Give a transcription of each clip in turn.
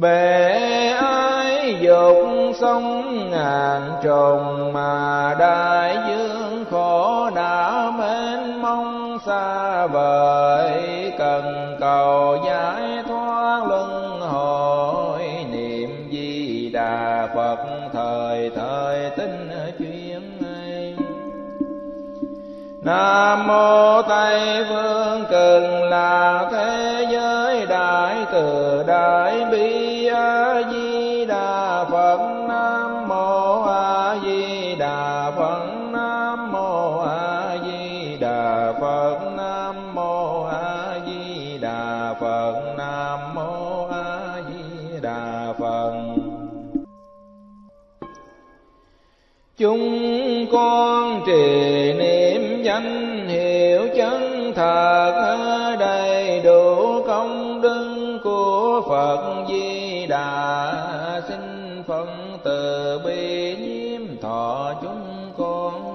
bể ai dục sông ngàn trùng mà đại dương khổ đã mênh mông xa vời. Cần cầu giải thoát luân hồi, niệm di đà phật thời thời tinh chuyên ấy nam mô tây phương cực là thế giới đại từ đại chúng con trì niệm danh hiệu chân thật, đầy đủ công đức của phật di đà. Xin phật từ bi nhiễm thọ chúng con.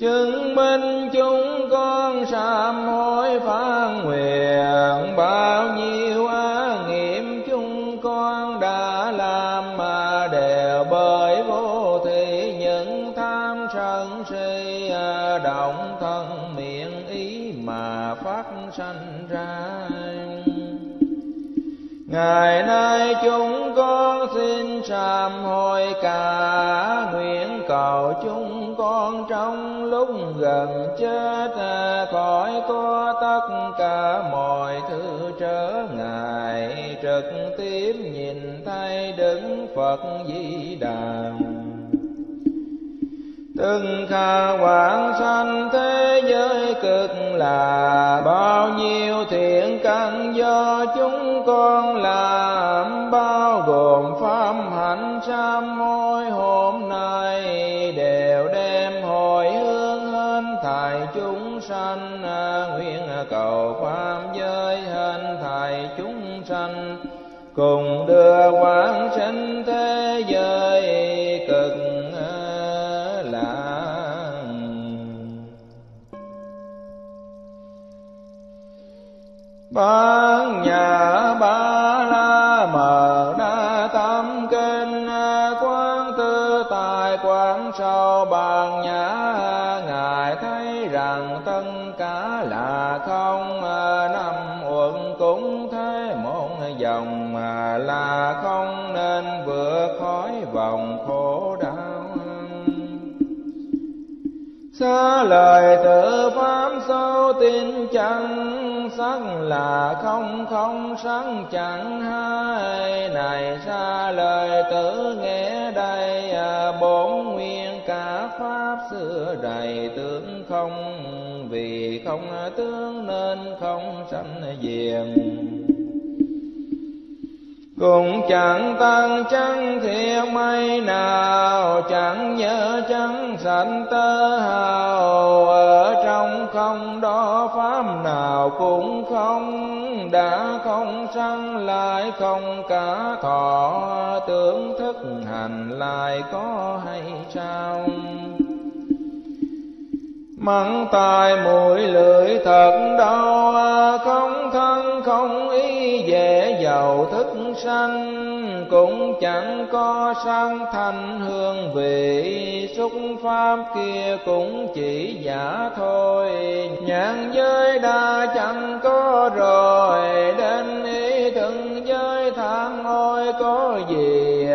Chứng minh chúng con sám hối phán nguyện bao nhiêu Ngày nay chúng con xin sám hối cả nguyện cầu chúng con trong lúc gần chết à, khỏi có tất cả mọi thứ trở ngại. Trực tiếp nhìn thấy đứng Phật Di Đà. Từng khả quảng sanh thế giới cực là bao nhiêu thiện căn do chúng con làm bao gồm pháp hạnh sám hối hôm nay đều đem hồi hướng hên thầy chúng sanh. À, nguyện cầu pháp giới hên thầy chúng sanh cùng đưa quán Ban nhà ba la mờ đa tâm kinh, quán tư tài, quán sau bàn nhã. Ngài thấy rằng tất cả là không, năm uẩn cũng thế, một dòng mà là không nên vượt khỏi vòng khổ đau. Xa lời tự pháp sâu tin chẳng sắc là không không sáng chẳng hai. Này xa lời tử nghe đây à, bốn nguyên cả pháp xưa đầy tướng không. Vì không tướng nên không sanh diệt cũng chẳng tăng chẳng thiện mây nào, chẳng nhớ chẳng sanh tơ hào. Ở trong không đó pháp nào cũng không, đã không sanh lại không cả thọ. Tưởng thức hành lại có hay sao? Mắng tai mũi lưỡi thật đau, không thân không ý dễ giàu thức sanh cũng chẳng có sang thành hương vị. Xúc pháp kia cũng chỉ giả thôi. Nhãn giới đa chẳng có rồi. Đến ý thân giới tham ôi có gì?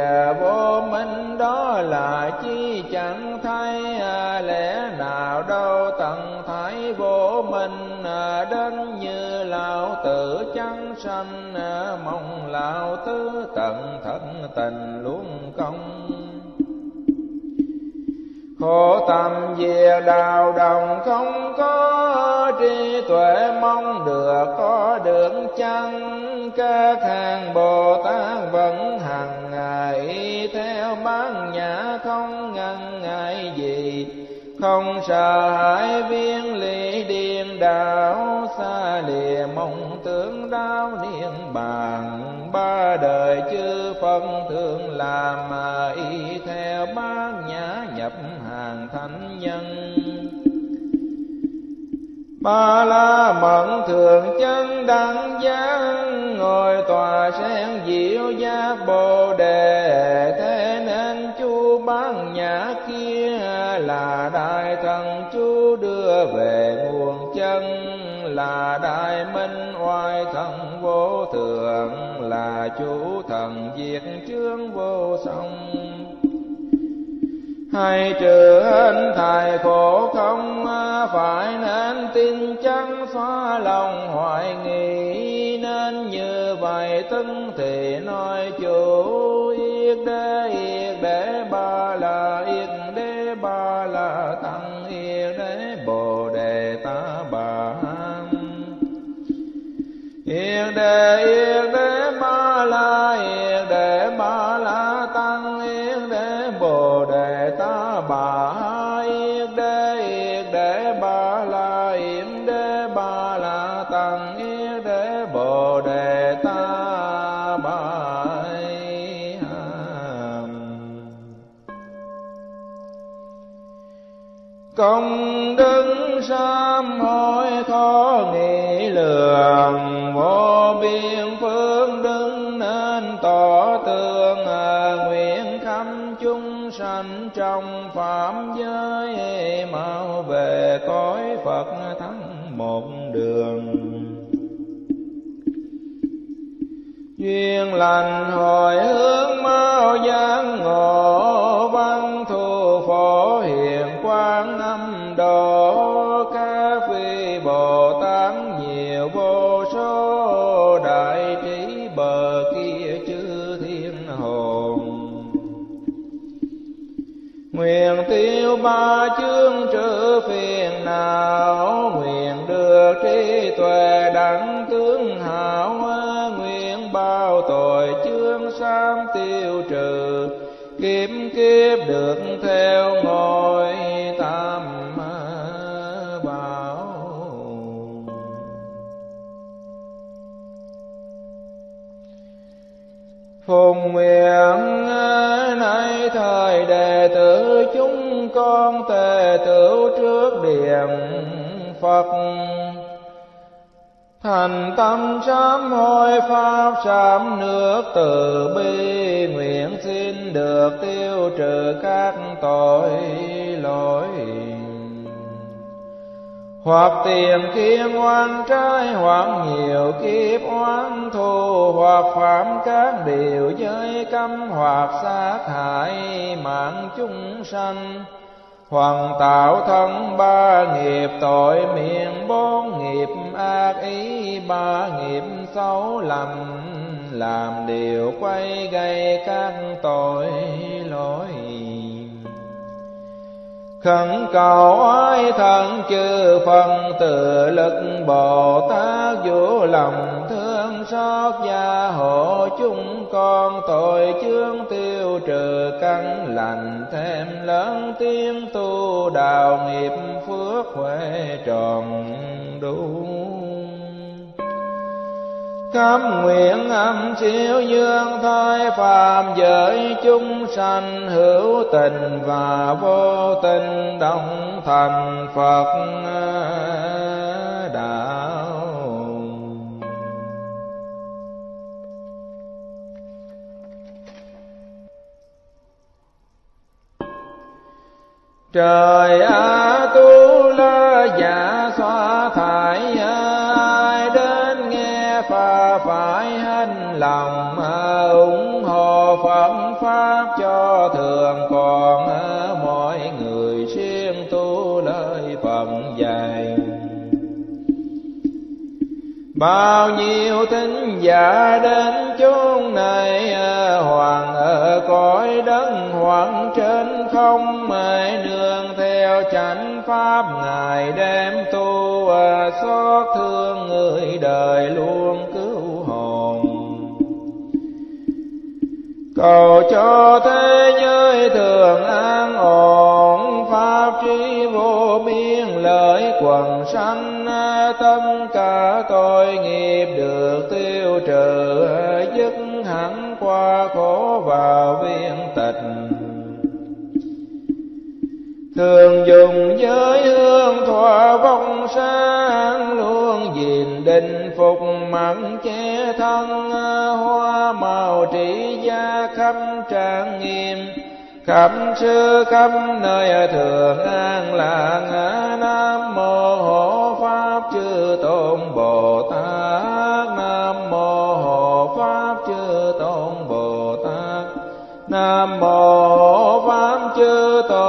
Vô minh đó là chi chẳng thấy. Lẽ nào đâu tận thái vô minh? Đến như lão tử chẳng sanh, mong lão tứ tận thân tình luôn công. Khổ tâm về đào đồng không có trí tuệ mong được, có được chăng? Các hàng bồ tát vẫn hằng ngày theo bán nhã không ngăn ngại gì. Không sợ hãi viên lý điên đạo xa lìa, mong tướng đau niên bàn. Ba đời chư phật thường làm mà y theo bát nhã nhập hàng thánh nhân. Ba la mẫn thường chân đăng giác, ngồi tòa sen diệu giác bồ đề thế bán nhã kia là đại thần chú đưa về nguồn chân, là đại minh oai thần vô thượng, là chủ thần diệt trương vô song. Hay trừ hình thầy khổ không phải nên tin chắn xóa lòng hoài nghi, nên như vậy tưng thì nói chủ yết đế yết đế ba la yết đế ba la tăng yết đế bồ đề ta bà yết đế yết đế ba la yết đế ba la tăng yết đế bồ đề ta bà công đức sám hối khó nghĩ lường, vô biên phương đức nên tỏ tường à, nguyện khắp chúng sanh trong phạm giới mau về cõi phật thắng một đường. Duyên lành hồi hướng mau giang ngộ văn thù quan âm độ ca phi bồ tát nhiều vô số đại trí bờ kia chư thiên hồn. Nguyện tiêu ba chương trừ phiền não, nguyện được trí tuệ đẳng tướng hảo, nguyện bao tội chương sam tiêu trừ, kiếp kiếp được theo ngồi phùng nguyện, nay thời đệ tử chúng con tề tửu trước điện phật. Thành tâm sám hối pháp sám nước từ bi nguyện xin được tiêu trừ các tội lỗi hoặc tiền kiên oan trái, hoặc nhiều kiếp oan thù, hoặc phạm các điều giới cấm, hoặc sát hại mạng chúng sanh. Hoàng tạo thân ba nghiệp, tội miệng bốn nghiệp, ác ý ba nghiệp xấu lầm, làm điều quay gây các tội lỗi khẩn cầu oai thần chư phần tự lực bồ tát vũ lòng thương xót gia hộ chúng con. Tội chướng tiêu trừ căn lành thêm lớn tiếng tu đạo nghiệp phước huệ tròn đủ Cam nguyện âm siêu dương thai phàm giới chúng sanh hữu tình và vô tình đồng thành Phật đạo. Trời a tu la giả xoa thải lòng ủng hộ Phật Pháp cho thường còn à, mọi người siêng tu lời Phật dạy. Bao nhiêu thính giả đến chốn này à, Hoàng ở cõi đất hoàng trên không mãi nương theo chánh pháp Ngài đem tu xót thương người đời luôn cứu Cầu cho thế giới thường an ổn, Pháp trí vô biên, lợi quần sanh, tâm cả tội nghiệp được tiêu trừ Dứt hẳn qua khổ vào viên tịch thường dùng giới hương thọ vong sáng, luôn gìn định phục mặn che thân à, hoa màu trị gia khắp trang nghiêm. Khắp sư khắp nơi thường an lạc à, nam mô hộ pháp chư tôn bồ tát. Nam mô hộ pháp chư tôn bồ tát. Nam mô pháp chư tôn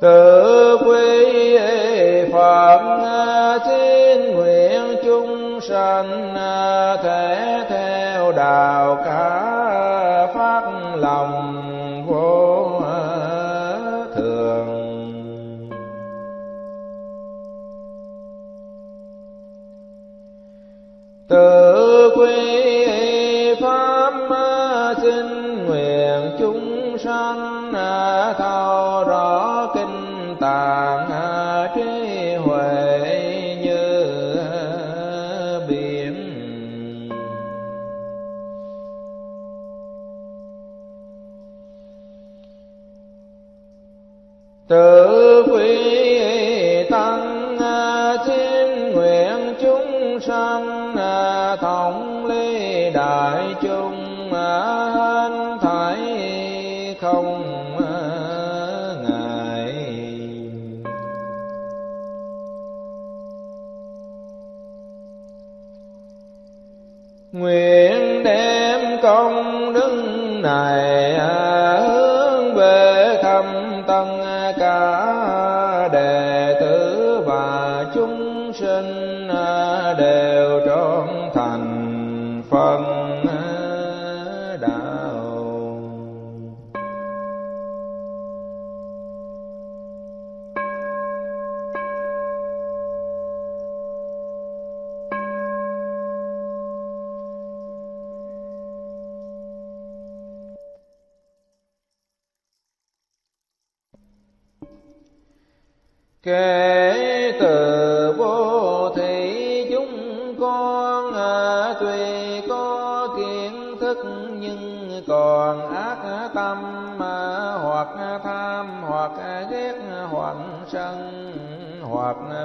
tự quy phật xin nguyện chúng sanh thể theo đạo cả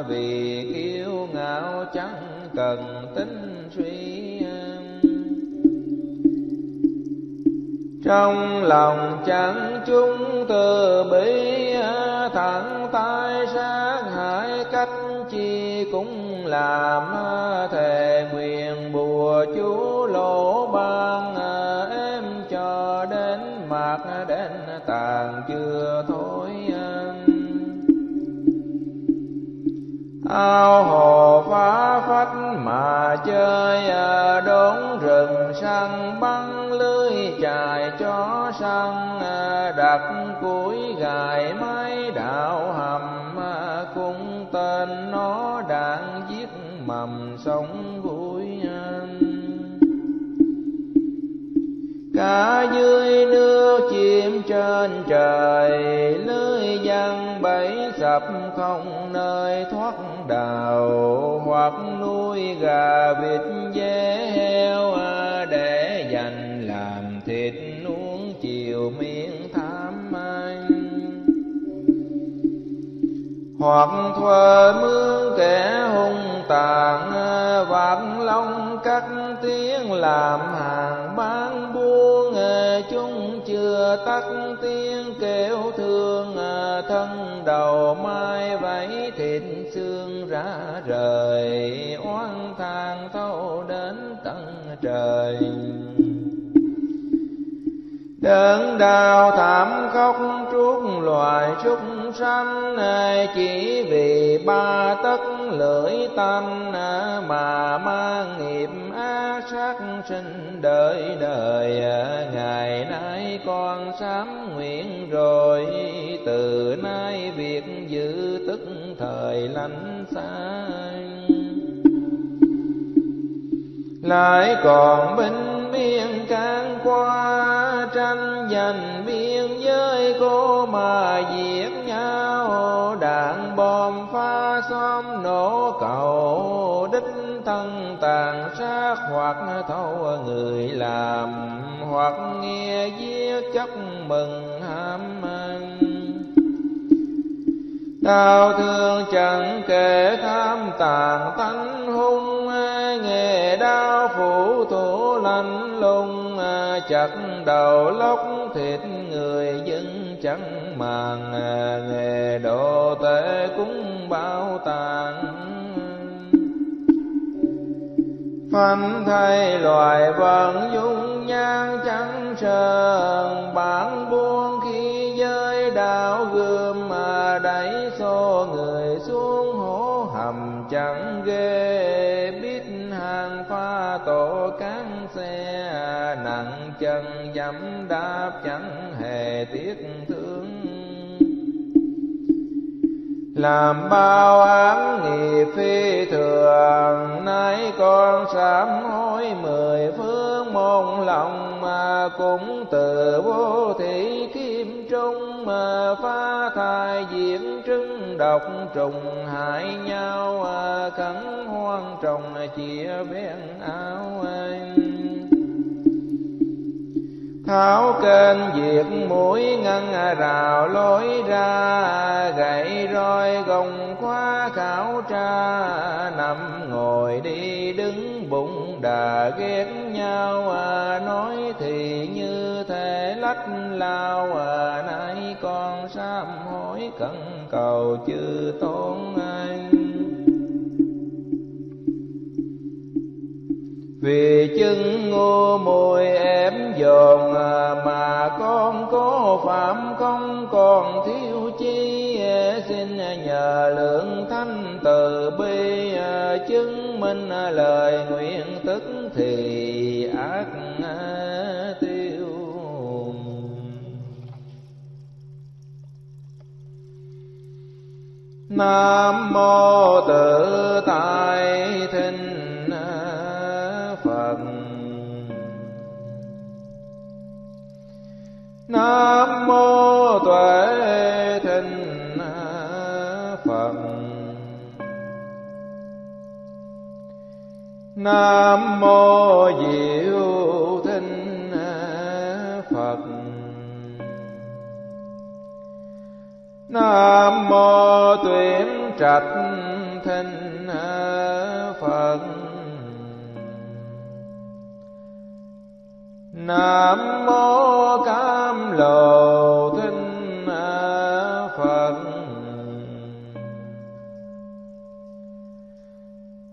vì kiêu ngạo chẳng cần tính suy trong lòng chẳng chúng từ bi à, thẳng tay sát hại cách chi cũng làm à, thề nguyện bùa chú ao hồ phá phách mà chơi à, đốn rừng săn băng lưới chài chó săn à, đặt cuối gài máy đạo hầm à, cung tên nó đạn giết mầm sống vui cả dưới nước chim trên trời, lưới giăng bẫy sập không hoặc thuê mướn kẻ hung tàn vạn long cắt tiếng làm hàng bán buôn. Chúng chưa tắt tiếng kêu thương, thân đầu mai vẫy thịt xương ra rời. Oan than thâu đến tận trời đớn đau thảm khóc truốt loài súc sanh chỉ vì ba tấc lưỡi tanh mà mang nghiệp ác sát sinh đời đời. Ngày nay con sám nguyện rồi, từ nay việc giữ tức thời lành xa lại còn binh giành biên giới cô mà giết nhau. Đạn bom pha xóm nổ cầu, đích thân tàn sát hoặc thâu người làm, hoặc nghe giết chóc mừng ham ăn. Đau thương chẳng kể tham tàn tánh nghe đau phủ thủ lạnh lùng à, chặt đầu lóc thịt người dân chẳng màng à, nghề độ tệ cũng bao tàn phanh thay loài vận dung nhan chẳng sờn, bản buông khi giới đạo gươm mà đẩy xô người xuống hố hầm chẳng ghê tổ cán xe, nặng chân dẫm đạp chẳng hề tiếc thương. Làm bao án nghiệp phi thường, nay con sám hối mười phương môn lòng mà cũng từ vô thị kia trung mà phá thai diễn trứng độc, trùng hại nhau à, khẩn hoang trồng à, chia bên áo anh. Tháo kênh diệt mũi ngăn à, rào lối ra gậy roi gồng khóa khảo tra, nằm ngồi đi đứng bụng đà ghét nhau à, nói thì như thể lách lao à, nay con sám hối cần cầu chư tôn anh. Vì chân ngô mùi em dồn à, mà con có phạm không còn thiếu chi xin nhờ lượng thanh từ bi à, chứng minh à, lời nguyện tức thì ác à, tiêu. Nam mô tự tại thinh phật. Nam mô tuệ nam mô diệu thinh phật. Nam mô tuyển trạch thinh phật. Nam mô cam lộ thinh phật.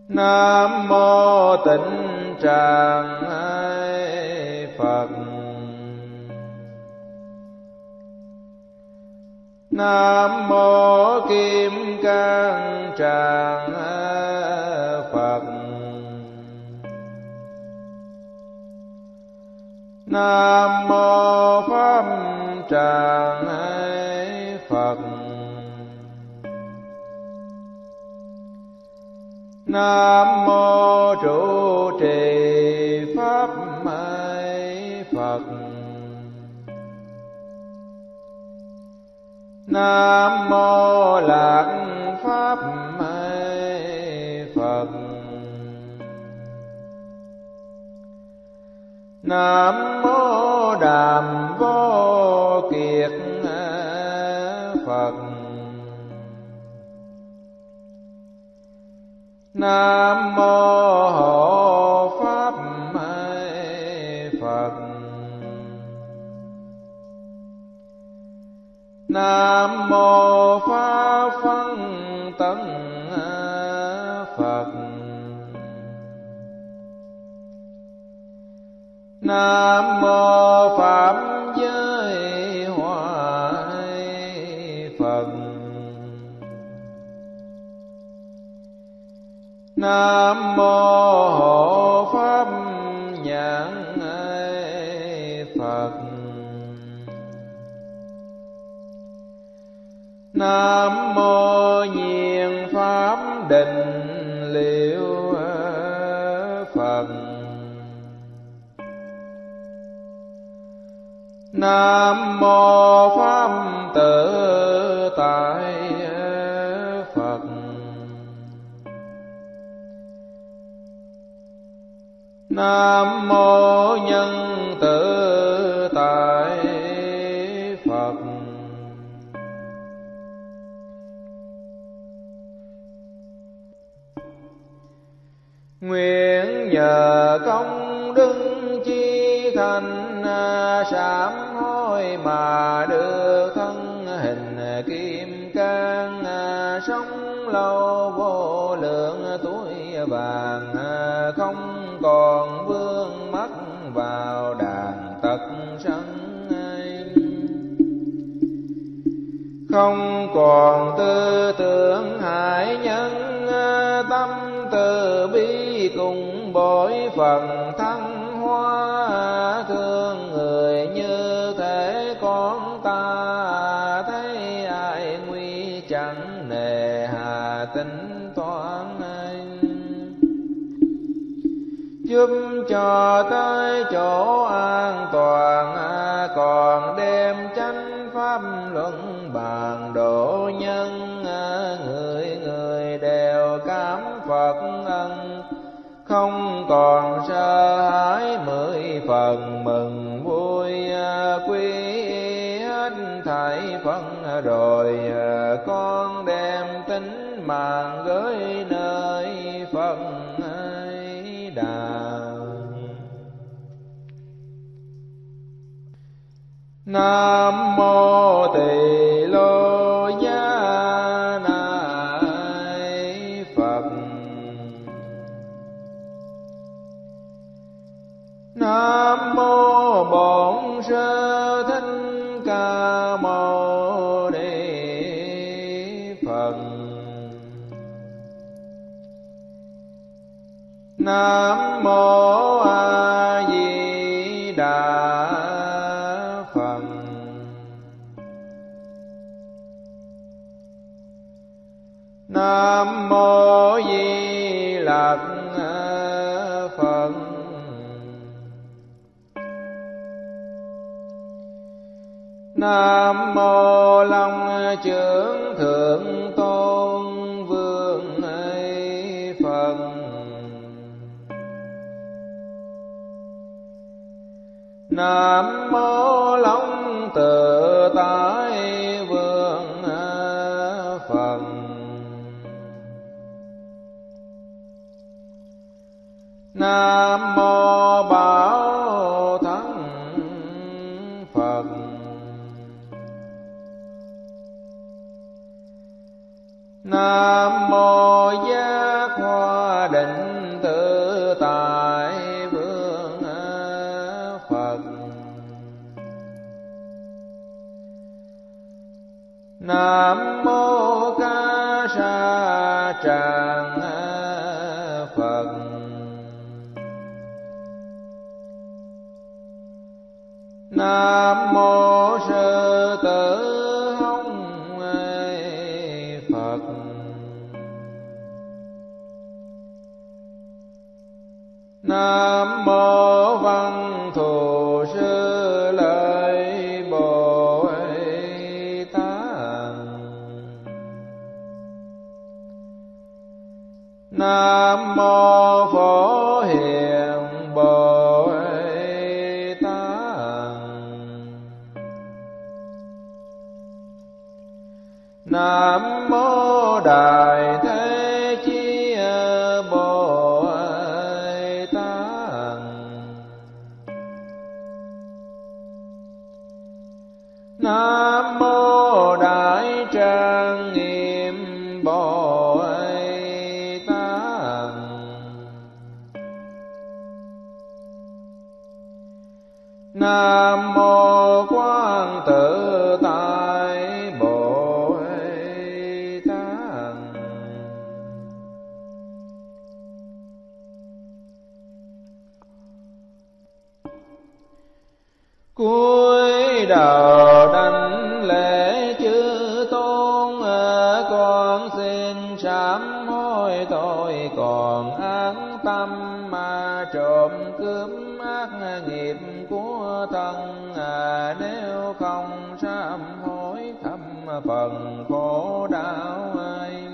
Nam tịnh tràng phật. Nam mô kim cang tràng phật. Nam mô pháp tràng phật. Nam nam mô còn vương mắc vào đàn tật sân ấy. Không còn tư tưởng hại nhân, tâm từ bi cùng bội phần cho tới chỗ an toàn. Còn đem chánh pháp luận bàn độ nhân người người đều cảm phật ân. Không còn sợ hãi mười phần mừng vui à, quý hết thảy phân. Rồi con đem tính mạng gửi Nam Mô thân à, nếu không sám hối thâm phần khổ đau ai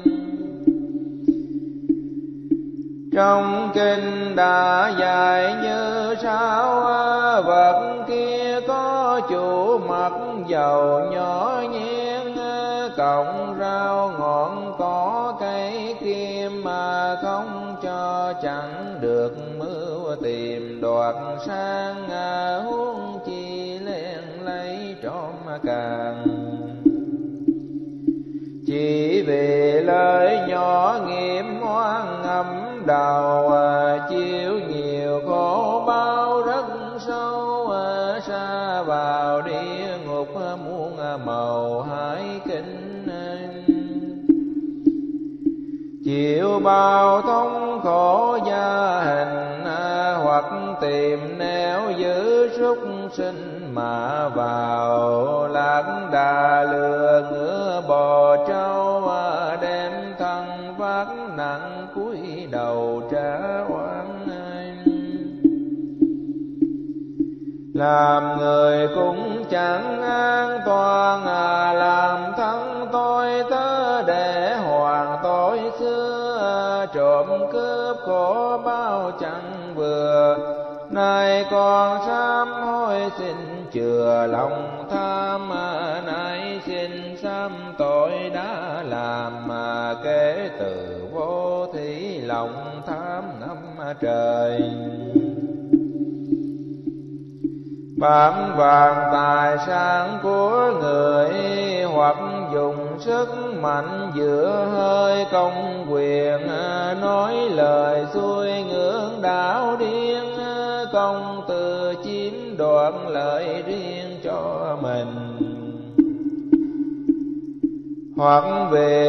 trong kinh đã dạy như sao à, vật kia có chủ mặt dầu nhỏ nhen cộng à, rau ngọn có cây kim mà không cho chẳng được mưa tìm đoạt sang. Đầu à, chiếu nhiều khổ bao rất sâu à, xa vào địa ngục à, muôn màu hải kinh chịu bao thống khổ gia hình hoặc tìm nẻo giữ súc sinh mà vào trời. Bám vàng tài sản của người hoặc dùng sức mạnh giữa hơi công quyền, nói lời xuôi ngưỡng đạo điên, công từ chiếm đoạt lợi riêng cho mình. Hoặc về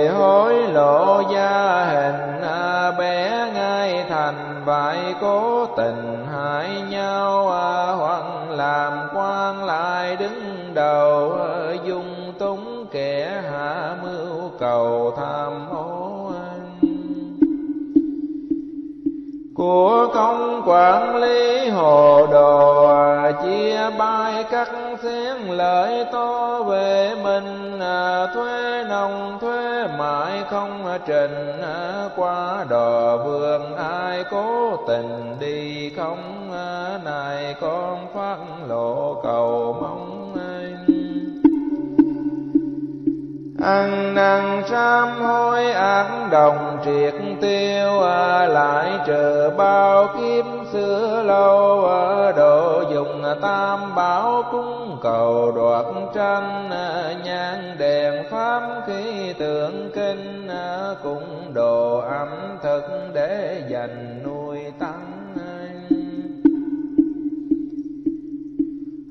trình à, qua đò vườn ai cố tình đi không à, này con phát lộ cầu.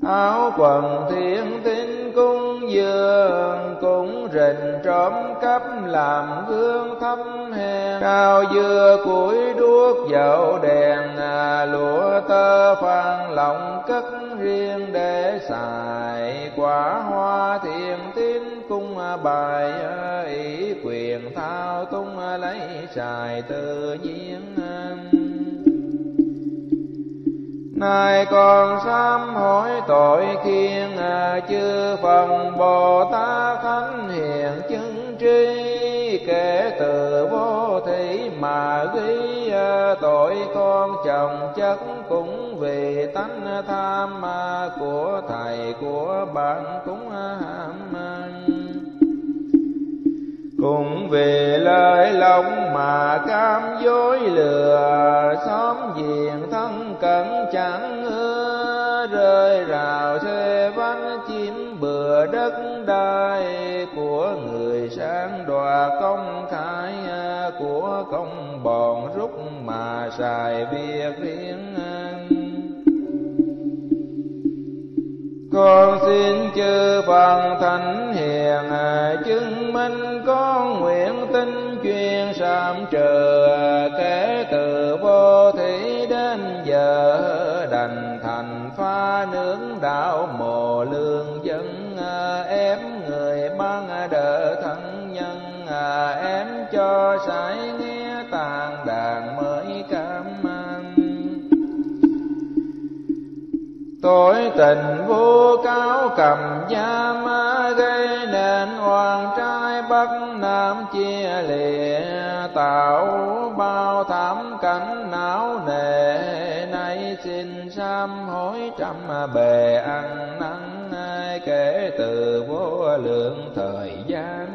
Áo quần thiên tín cung dương cũng rình trộm cắp làm gương thấp hèn. Cao dưa củi đuốc dầu đèn à, lụa tơ phan lòng cất riêng để xài quả hoa thiền tín cung à, bài à, ý quyền thao tung à, lấy xài tự nhiên. Nay con sám hối tội khiên à, chư phần bồ tát thánh hiền chứng tri kể từ vô thị mà ghi à, tội con chồng chất cũng vì tánh tham à, của thầy của bạn cũng ham cũng vì lời lòng mà cam dối lừa xóm diện cẩn chẳng rơi rào thuê vắng chiếm bừa đất đai của người sáng đòa công khai của công bọn rút mà xài việc riêng. Con xin chư phần thánh hiền, chứng minh con nguyện tin chuyên sám trừ kể từ đành thành pha nướng đạo mồ lương dân. À, em người mang đỡ thân nhân. À, em cho sải nghe tàn đàn mới cảm cam tội tình vô cáo cầm giam gây nên hoàng trai bắc nam chia lìa. Tạo bao thảm cảnh não nề xin sám hối trăm bề ăn năn kể từ vô lượng thời gian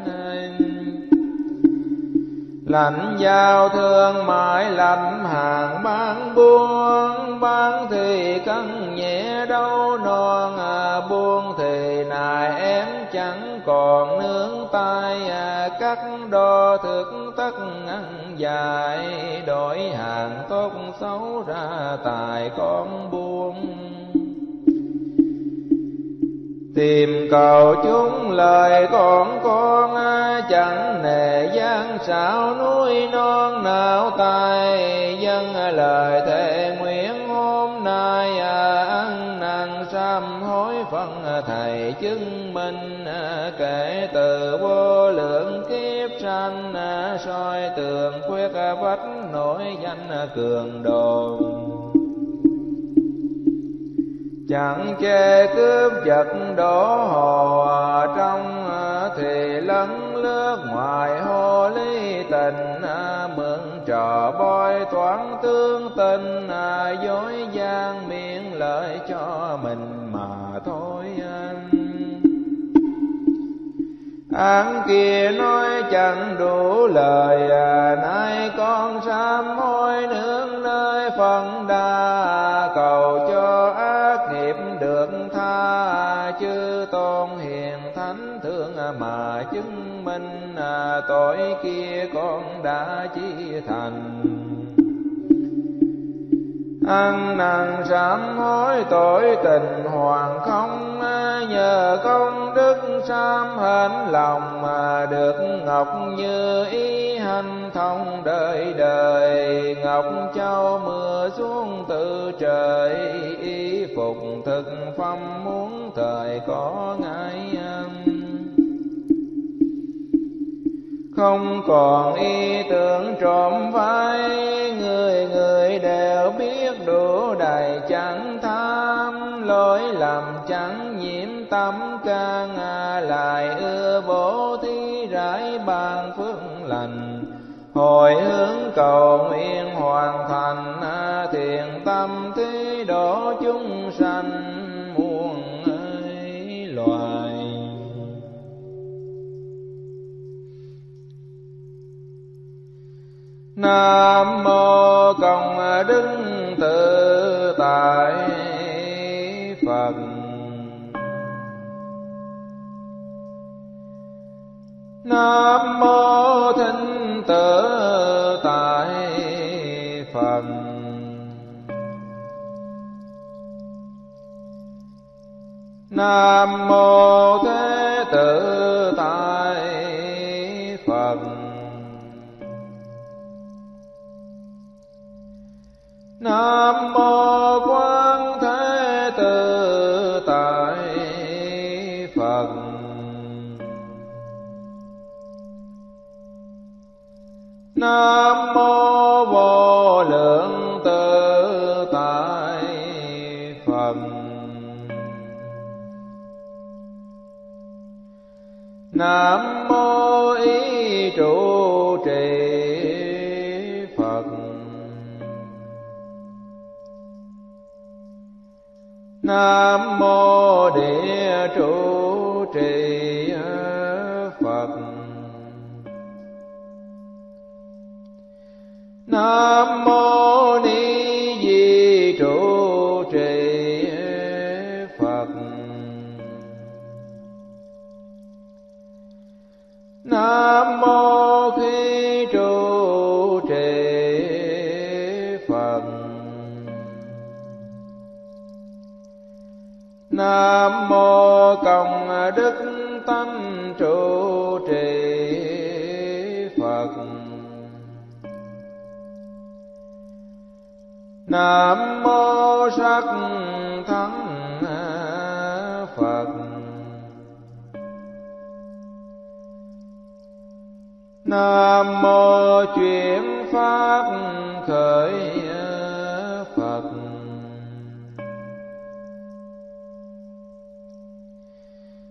lạnh giao thương mãi lạnh hàng bán buôn bán thì cân nhẹ đâu non à, thì nài em chẳng còn nướng tay à, cắt đo thực tất ăn dài, đổi hàng tốt xấu ra tài con buông. Tìm cầu chúng lời con con chẳng nề gian xảo núi non nào tài dân lời thề nguyện hôm nay à, ăn sám hối phân thầy chứng minh, kể từ vô lượng kiếp sanh, soi tường quyết vách nổi danh cường đồn. Chẳng chê cướp giật đổ hồ, trong thì lấn lướt ngoài hồ ly tình trò voi toán tương tình à, dối gian miệng lợi cho mình mà thôi anh. Án kia nói chẳng đủ lời à nay con sám hối nướng nơi phần đa, cầu cho ác chư tôn hiền thánh thương à, mà chứng minh à, tội kia con đã chi thành. Ăn năn sám hối tội tình hoàng không à, nhờ công đức sám hến lòng mà được ngọc như ý hành thông đời đời. Ngọc châu mưa xuống từ trời thực phẩm muốn thời có ngại ăn. Không còn ý tưởng trộm vai người người đều biết đủ đầy chẳng tham, lỗi lầm chẳng nhiễm tâm, ca ngà lại ưa bố thí rải ban phước lành hồi hướng cầu nguyện hoàn thành à, thiền tâm thế độ chúng sanh muôn loài. Nam mô công đức tự tại phật. Nam mô nam mô chuyển pháp khởi phật.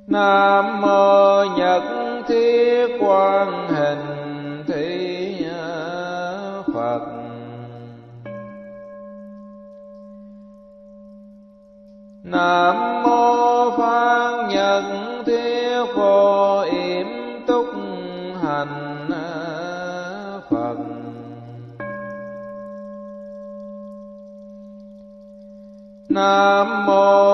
Nam mô nhật thiết quan hình thị phật. Nam mô phan nhật thiết nam mô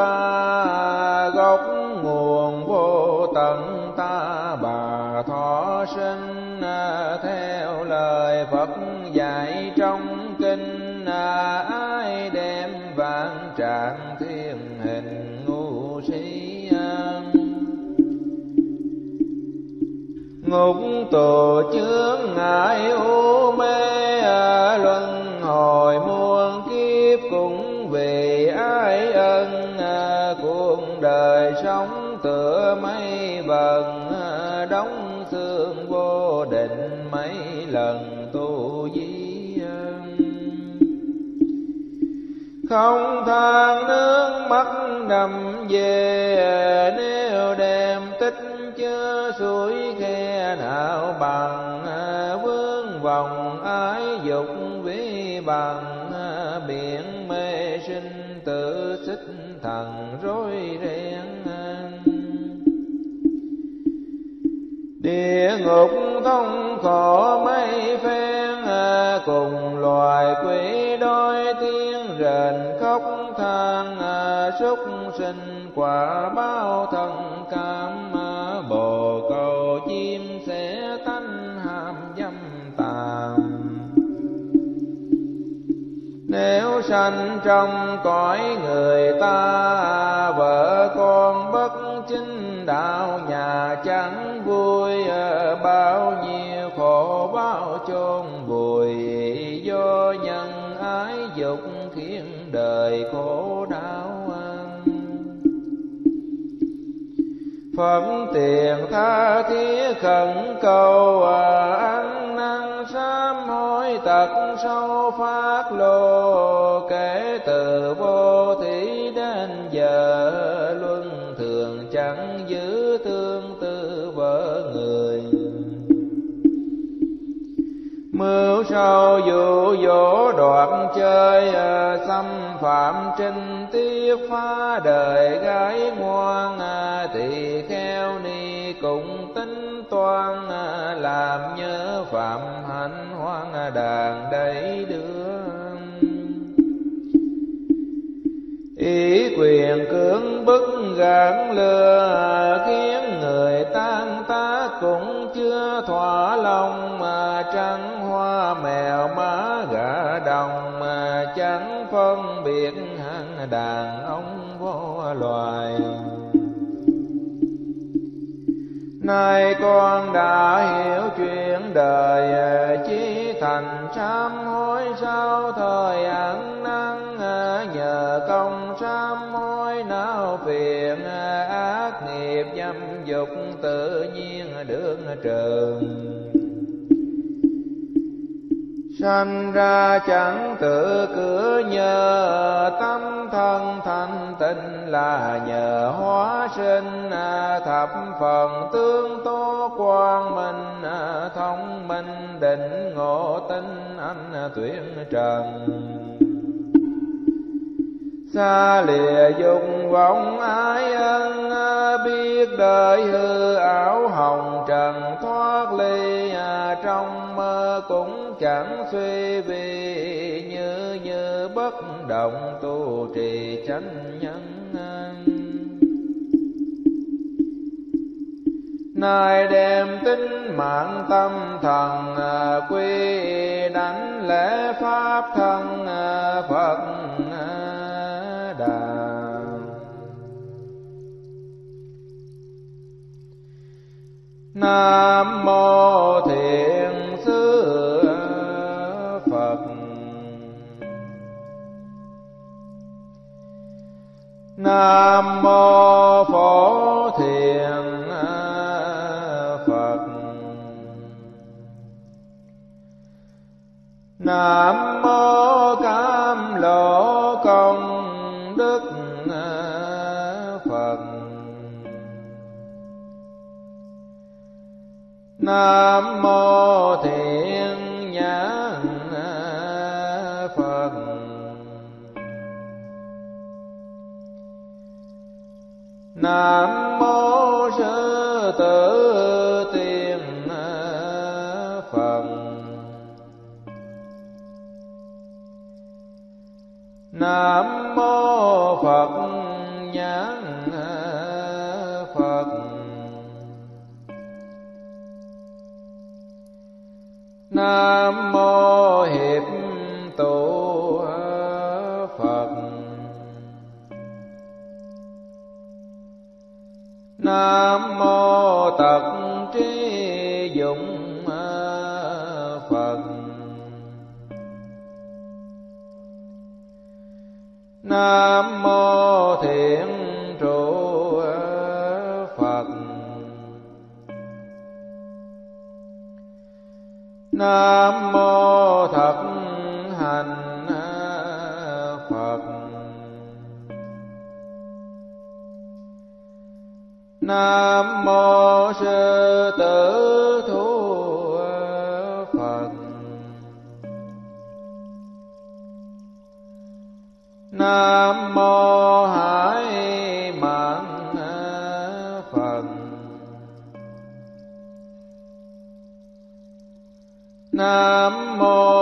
ba, gốc nguồn vô tận ta, bà thọ sinh à, theo lời Phật dạy trong kinh à, ai đem vạn trạng thiên hình ngu si ngục tù chướng ngại u mê đời sống tựa mây vần, đóng xương vô định mấy lần tu di không than nước mắt nằm về, nếu đem tích chưa suối khe nào bằng, vương vòng ái dục vi bằng, biển mê sinh tự xích thần rối rê địa ngục thông khổ mấy phen à, cùng loài quỷ đôi tiếng rền khóc than à, súc sinh quả bao thân cam à, bồ câu chim sẽ tanh hàm dâm tàn. Nếu sanh trong cõi người ta, vợ con bất chính đạo nhà chẳng vui bao nhiêu khổ bao chôn bùi do nhân ái dục khiến đời khổ đau phẩm tiền tha thiết khẩn cầu à, ăn năn sám hối tật sâu phát lô, kể từ vô mưu sâu dụ dỗ đoạn chơi à, xâm phạm trinh tiết phá đời gái ngoan à, tỳ kheo ni cũng tính toan à, làm nhớ phạm hạnh hoang đàn đầy đưa ý quyền cưỡng bức gạn lừa đàn ông vô loài. Nay con đã hiểu chuyện đời Chí thành sám hối sau thời ăn năn, Nhờ công sám hối não phiền, Ác nghiệp dâm dục tự nhiên được trường. Sanh ra chẳng tự cửa nhờ tâm thân thanh tịnh là nhờ hóa sinh à, thập phần tương tố quang minh à, thông minh định ngộ tinh anh à, tuyển trần. Xa lìa dục vọng ái ân biết đời hư ảo hồng trần thoát ly trong mơ cũng chẳng suy vì bất động tu trì chánh nhân nay đem tính mạng tâm thần à, quy đánh lễ pháp thân à, phật à, đà. Nam mô thiện sư nam mô phổ thiền phật. Nam nam mô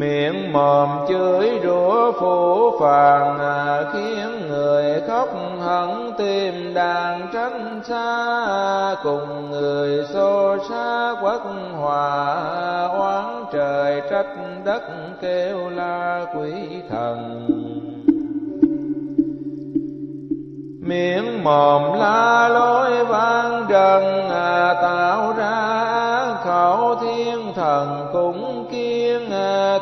miệng mồm chửi rủa phủ phàng à, khiến người khóc hận tìm đàn tránh xa cùng người xô xa quốc hòa oán trời trách đất kêu la quỷ thần. Miệng mồm la lối vang trần à, tạo ra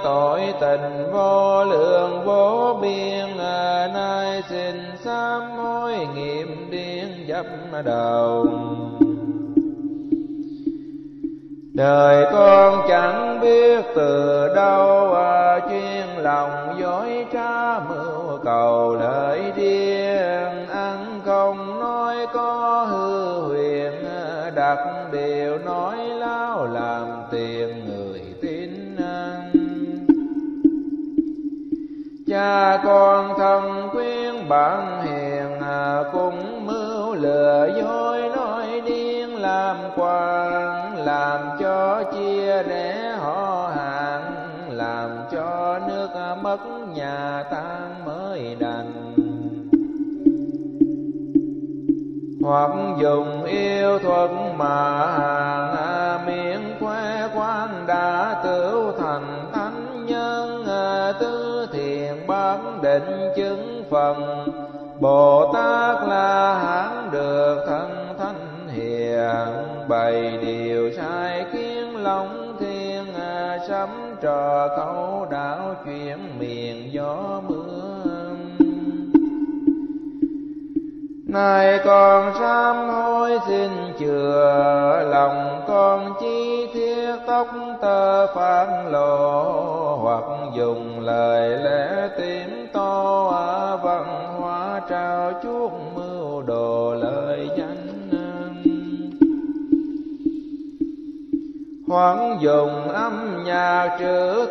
tội tình vô lượng vô biên à, nay xin sám hối nghiệm điên dập đầu. Đời con chẳng biết từ đâu à, chuyên lòng dối trá mưu cầu lợi con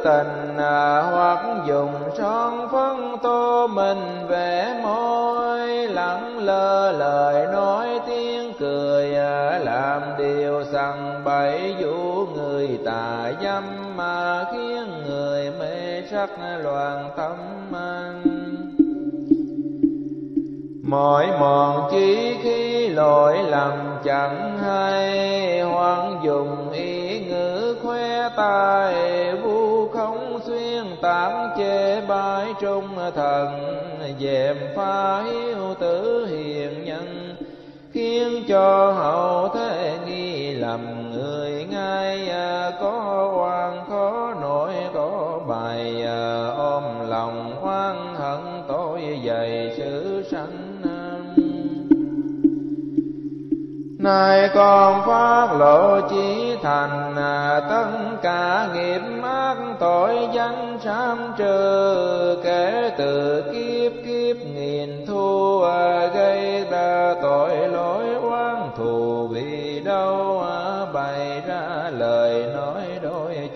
tình à, hoặc dùng son phấn tô mình vẽ môi lẳng lơ lời nói tiếng cười à, làm điều sằng bậy vũ người tà dâm mà khiến người mê sắc loạn tâm.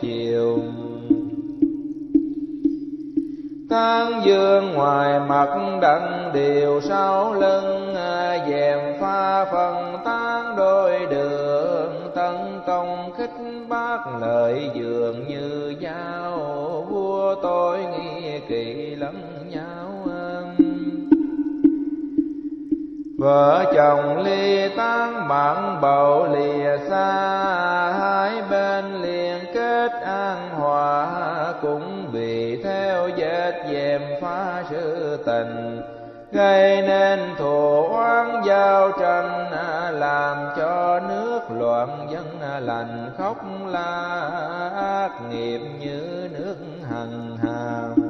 Chiều. Tán dương ngoài mặt đặng điều sau lưng, dèm pha phần tan đôi đường. Tấn công khích bác lợi dường như dao vua tôi nghi kỳ lẫn nhau. Vợ chồng ly tán bạn bầu lìa xa, hai bên lìa chết an hòa cũng vì theo vết dèm phá sự tình. Gây nên thù oán giao tranh, làm cho nước loạn dân lành khóc la ác nghiệp như nước hằng hà.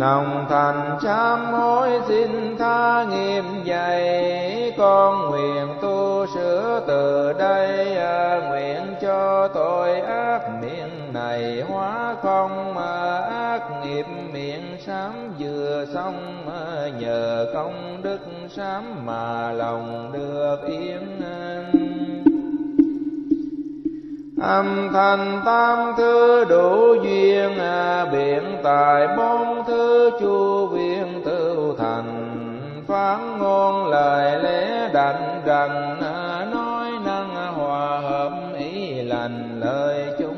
Lòng thành sám hối xin tha nghiệp dày con nguyện tu sửa từ đây à, nguyện cho tội ác miệng này hóa không mà ác nghiệp miệng sám vừa xong à, nhờ công đức sám mà lòng được yên âm thanh tam thứ đủ duyên à, biện tài bốn chu viên tự thành, phán ngôn lời lẽ đành rằng, nói năng hòa hợp ý lành, lời chúng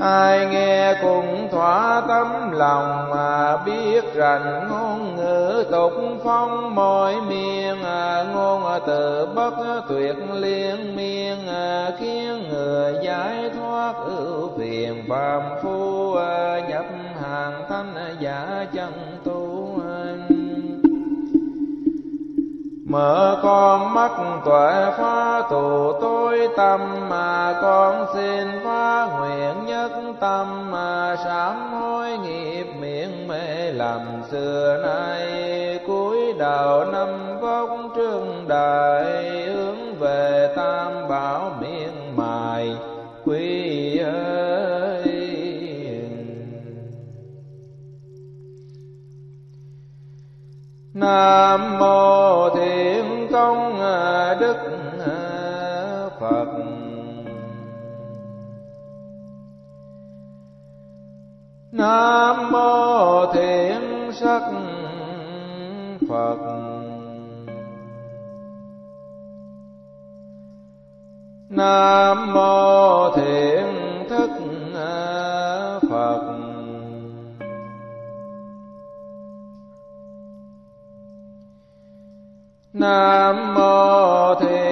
ai nghe cùng thỏa tấm lòng mà biết rằng ngôn ngữ tục phong mọi miền à, ngôn từ bất tuyệt liên miên à, khiến người giải thoát ưu phiền phàm phu à, nhập hàng thanh giả chân tu. Mở con mắt tuệ phá tù tối tâm mà con xin phá nguyện nhất tâm mà sám hối nghiệp miệng mê làm xưa nay. Cuối đầu năm vóc trương đại hướng về tam bảo miệng mài quy nam mô thiện công à, đức à, phật. Nam mô thiện sắc phật. Nam mô thiện nam mô thiện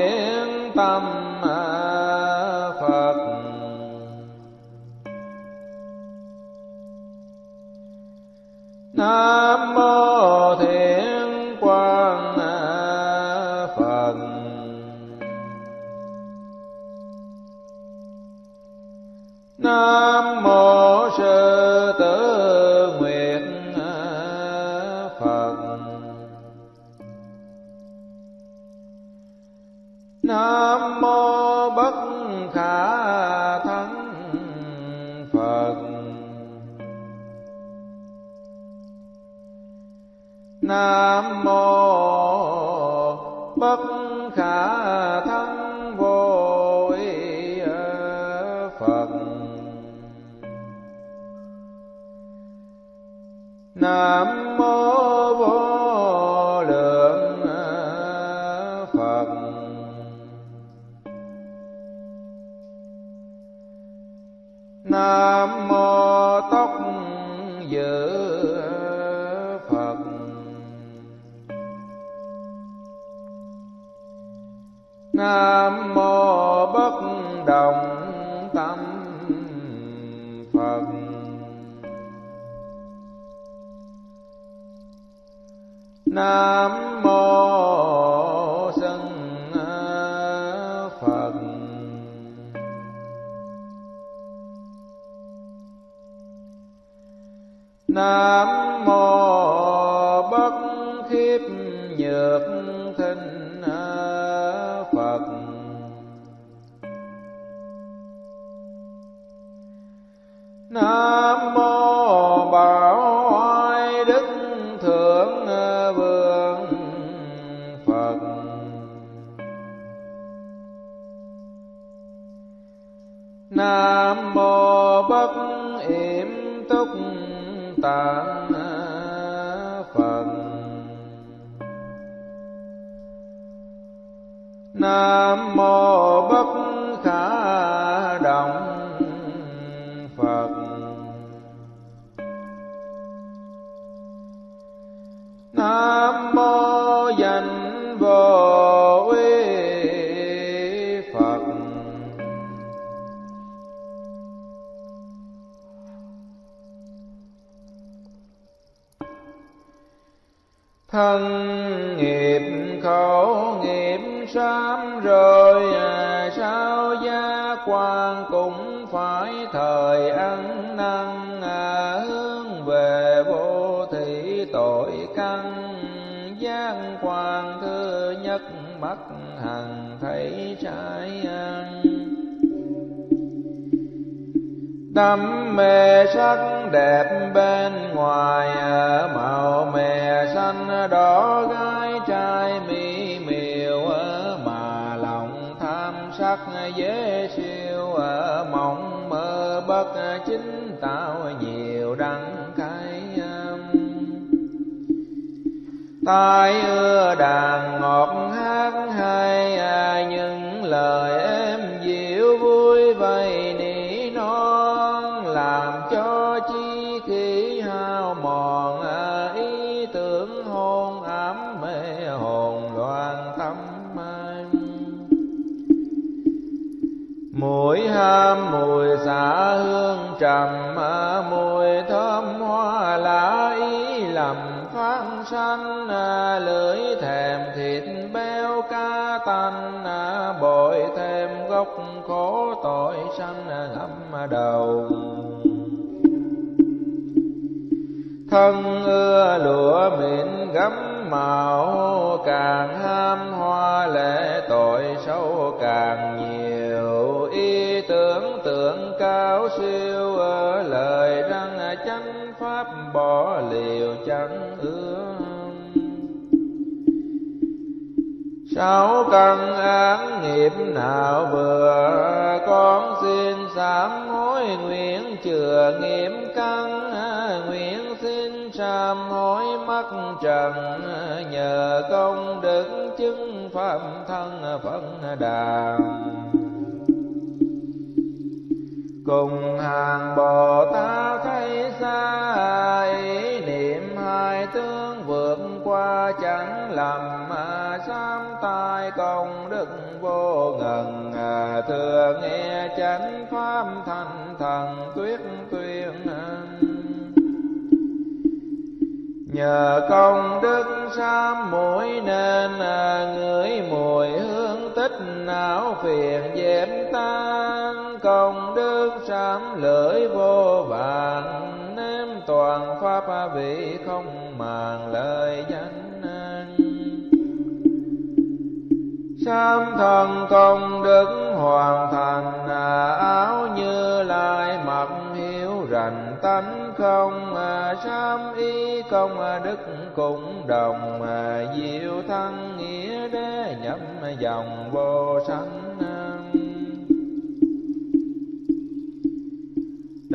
nam mô bất khả tanh bội thêm gốc khổ tội sanh ngâm đầu. Thân ưa lụa mịn gấm màu, càng ham hoa lệ tội sâu càng nhiều. Ý tưởng tượng cao siêu lời răng chánh pháp bỏ liều chẳng ưa Sáu căn án nghiệp nào vừa Con xin sám hối nguyện chừa nghiệp căn, Nguyện xin sám hối mắt trần, Nhờ công đức chứng pháp thân phận đàn cùng hàng bồ tát thấy xa, ý niệm hai tướng vượt qua chẳng lầm tai công đức vô ngần. À, Thừa nghe chánh pháp thành thần tuyết tuyên. Nhờ công đức sám mũi nên à, ngửi mùi hương tích não phiền dẹp tan. Công đức sám lưỡi vô vàng, nếm toàn pháp vị không màng lời danh. Sám thân công đức hoàn thành à, áo như lai mặc hiếu rành tánh không à, sám y công à, đức cũng đồng diệu thân nghĩa đế nhập dòng vô sanh.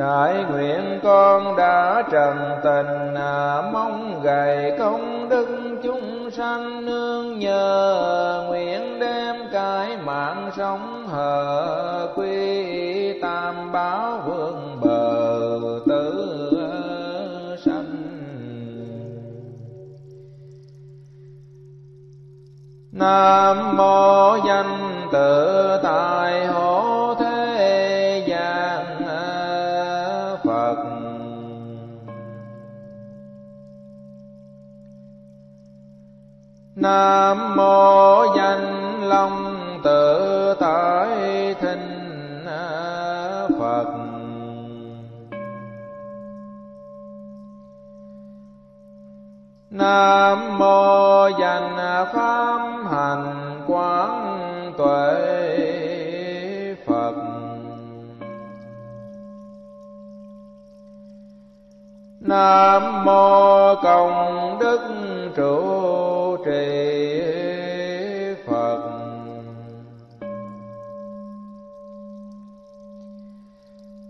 Đại nguyện con đã trần tình à, mong gầy công đức chúng sanh nương nhờ nguyện đem cái mạng sống hờ quy tam báo vương bờ tử sanh. Nam mô danh tự tại hộ nam mô danh long tự tại thinh phật. Nam mô danh pháp hành quán tuệ phật. Nam mô công đức trụ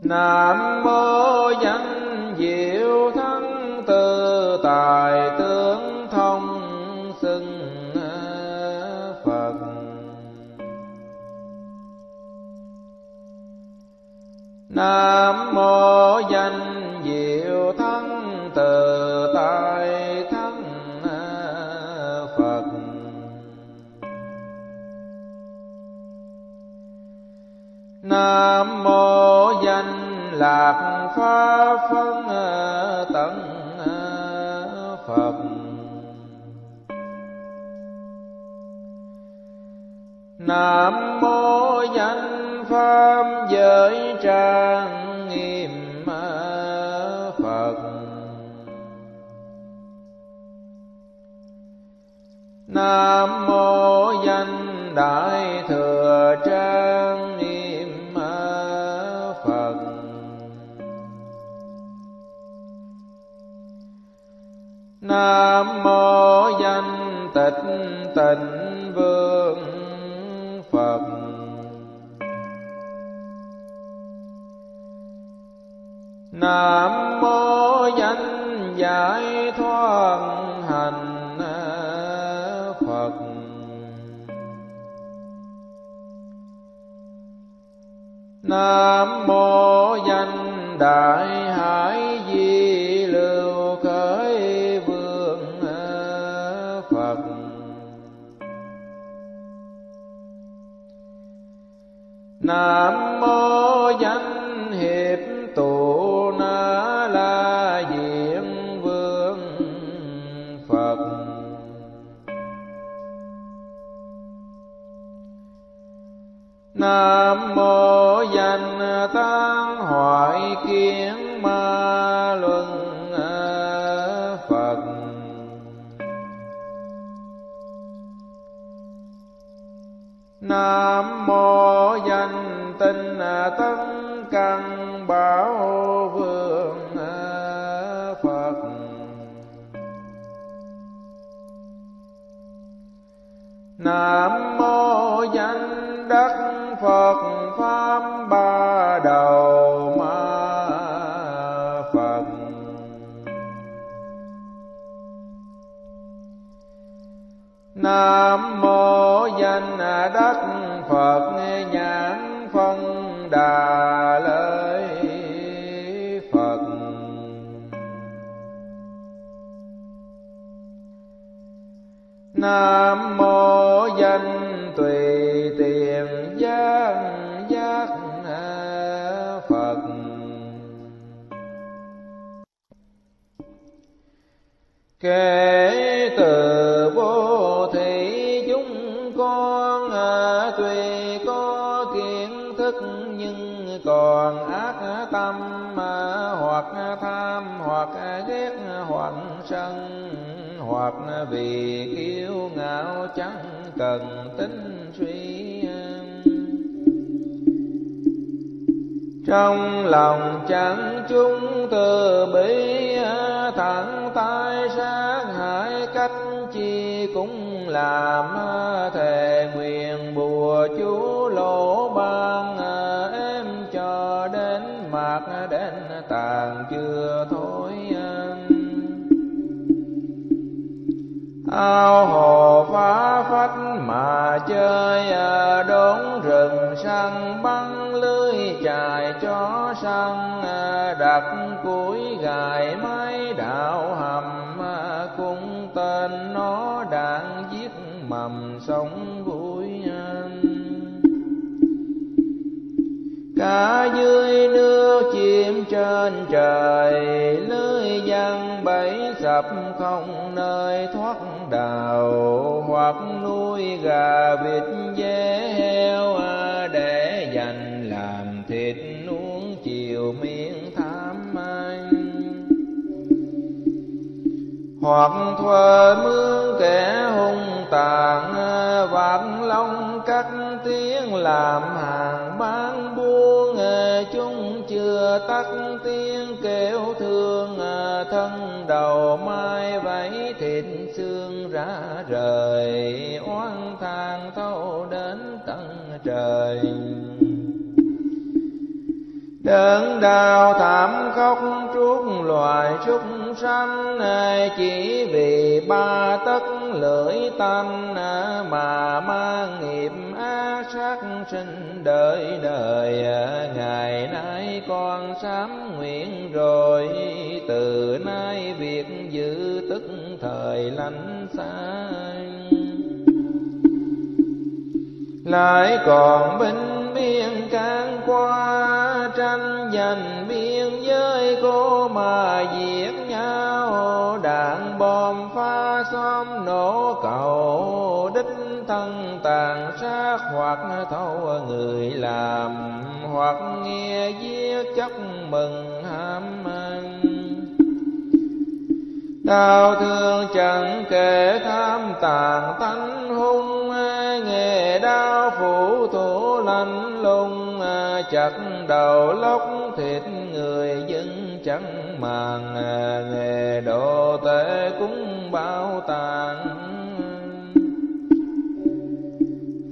nam mô danh diệu thắng từ tài tướng thông xưng phật. Nam mô danh diệu thắng từ tài thắng phật. Nam mô lạc pháp phân tận phật. Nam hoặc ghét hoặc sân, hoặc vì kiêu ngạo chẳng cần tính suy trong lòng chẳng chúng từ bi, thẳng tay sát hại cách chi cũng làm, thề nguyện bùa chú lỗ ban. Ao hồ phá phách mà chơi đốn rừng săn, bắn lưới chài chó săn, đặt cuối gài máy đạo hầm cung tên nó đạn giết mầm sống vui cả dưới nước chim trên trời, lưới giăng bẫy sập không nơi thoát đào hoặc nuôi gà vịt dê heo để dành làm thịt uống chiều miệng tham anh. Hoặc thuê mướn kẻ hung tàn vạn long cắt tiếng làm hàng bán buôn. Chúng chưa tắt tiếng kêu thương, thân đầu mai vẫy trời rời oan than thâu đến tận trời. Đớn đau thảm khóc trút loài súc sanh chỉ vì ba tấc lưỡi tanh mà mang nghiệp sát sinh đời đời à, ngày nay con sám nguyện rồi. Từ nay việc giữ tức thời lành xa lại còn binh biên can qua tranh giành biên giới cô mà giết nhau. Đạn bom pha xóm nổ cầu thân tàn sát hoặc thâu người làm, hoặc nghe giết chấp mừng ham ăn. Đau thương chẳng kể tham tàn tánh hung, nghề đau phủ thủ lạnh lùng, chặt đầu lóc thịt người dân chẳng màng, nghề đồ tệ cũng bao tàn.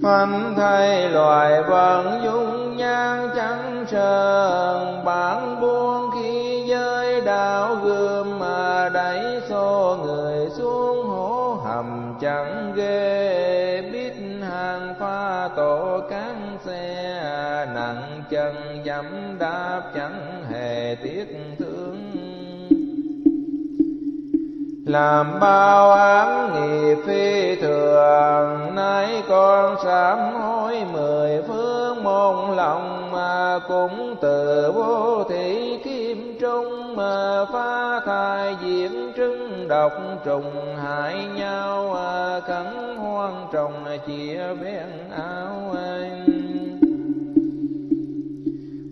Phanh thay loài vẫn dung nhan trắng sơn, bản buông khi giới đạo gươm mà đẩy xô người xuống hố hầm chẳng ghê. Biết hàng pha tổ cán xe, nặng chân dẫm đạp chẳng hề tiếc thương làm bao án nghiệp phi thường, nay con sám hối mười phương môn lòng mà cũng từ vô thị kim trung mà phá thai diễn trưng độc trùng hại nhau à, khẩn hoang trồng chia ven áo anh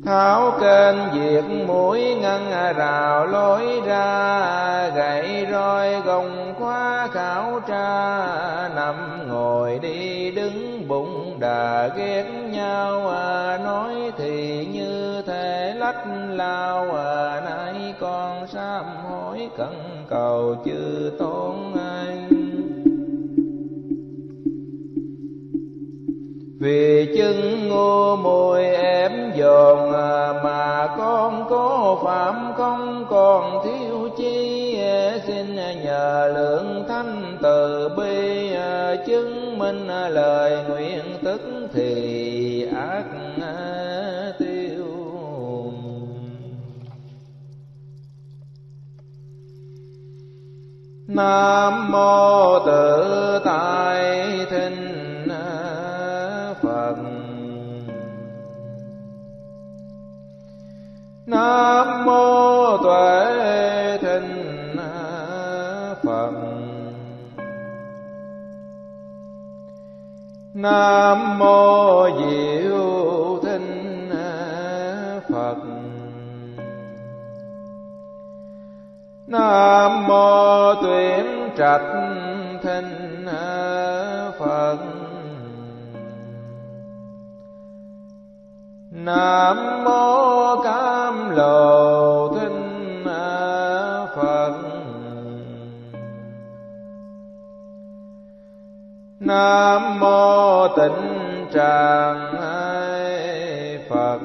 tháo kênh diệt mũi ngăn rào lối ra gậy roi gồng khóa khảo tra. Nằm ngồi đi đứng bụng đà ghét nhau à nói thì như thể lách lao. À nay con sám hối cần cầu chư tôn anh vì chân ngu mùi ém dồn à, mà con có phạm không còn thiếu chi à, xin nhờ lượng thanh từ bi à, chứng minh lời nguyện tức thì ác tiêu. Nam mô tự tại thinh nam mô tuệ thinh phật. Nam mô diệu thinh phật. Nam mô tuyển trạch thinh phật. Nam tràng phật.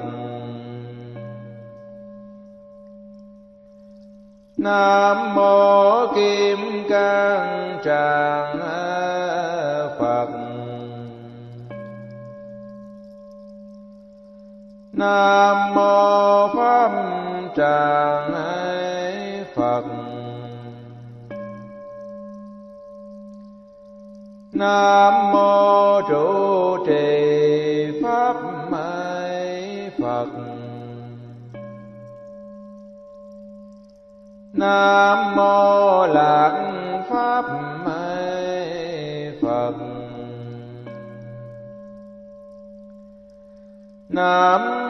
Nam mô kim cang tràng phật. Nam mô pháp tràng phật. Nam nam mô lạc pháp phật. Nam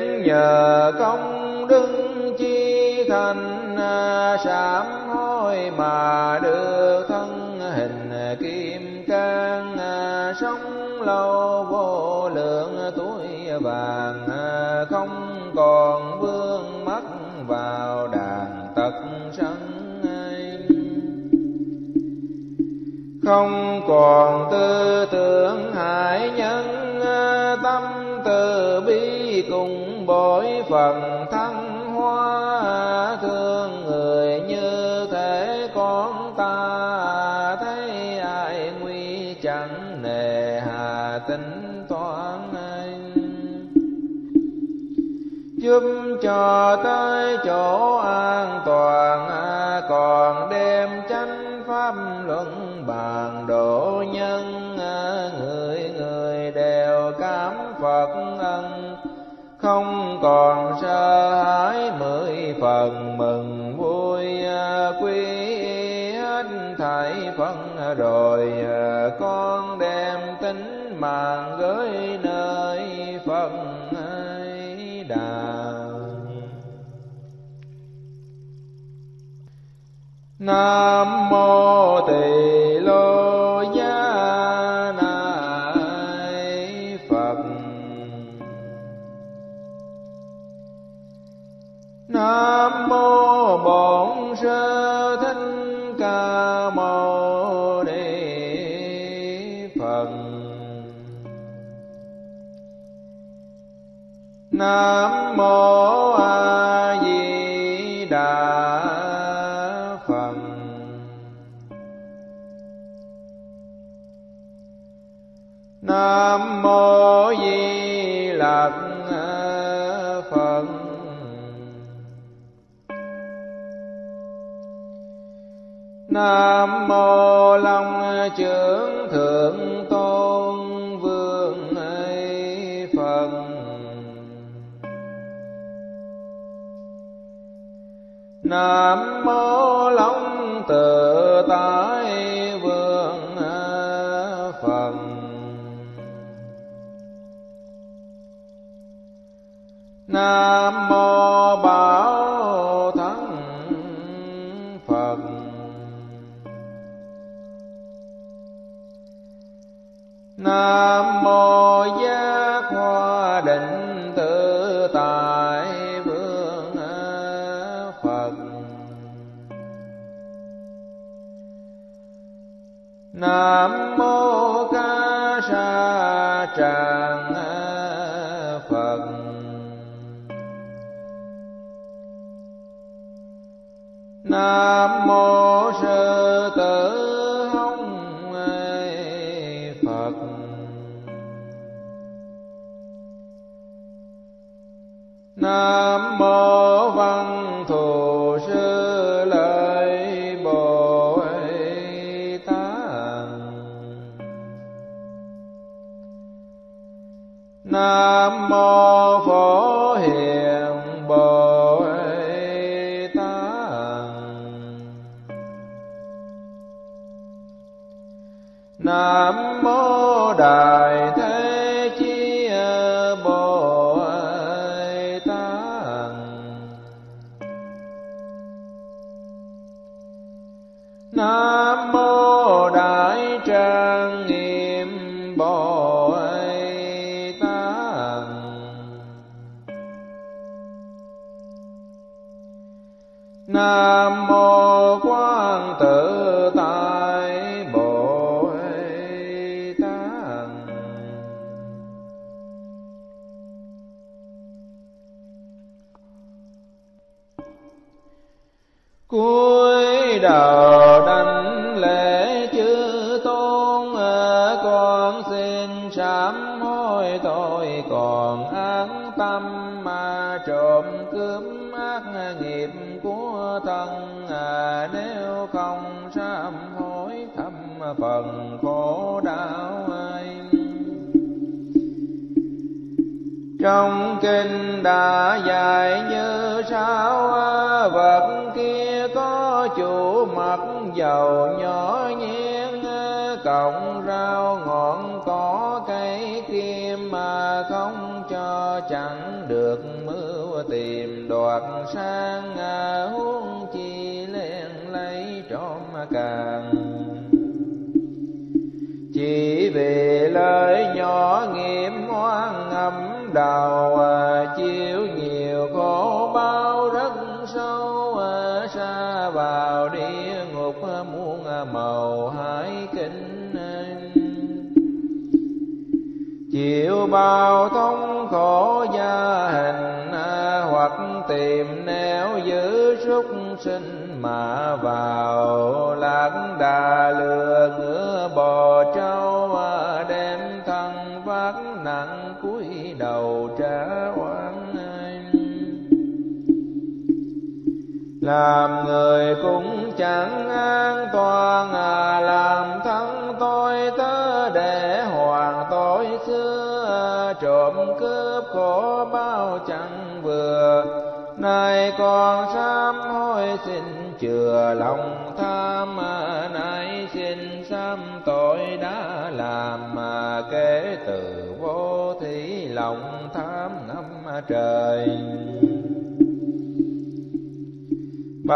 nguyện nhờ công đức chi thành à, sám hối mà đưa thân hình kim cang à, sống lâu vô lượng tuổi vàng à, không còn vương mắc vào đàn tật sân không còn tư phần thăng hoa, thương người như thế con ta. Thấy ai nguy chẳng nề hà tính toán anh giúp cho tới chỗ Krishna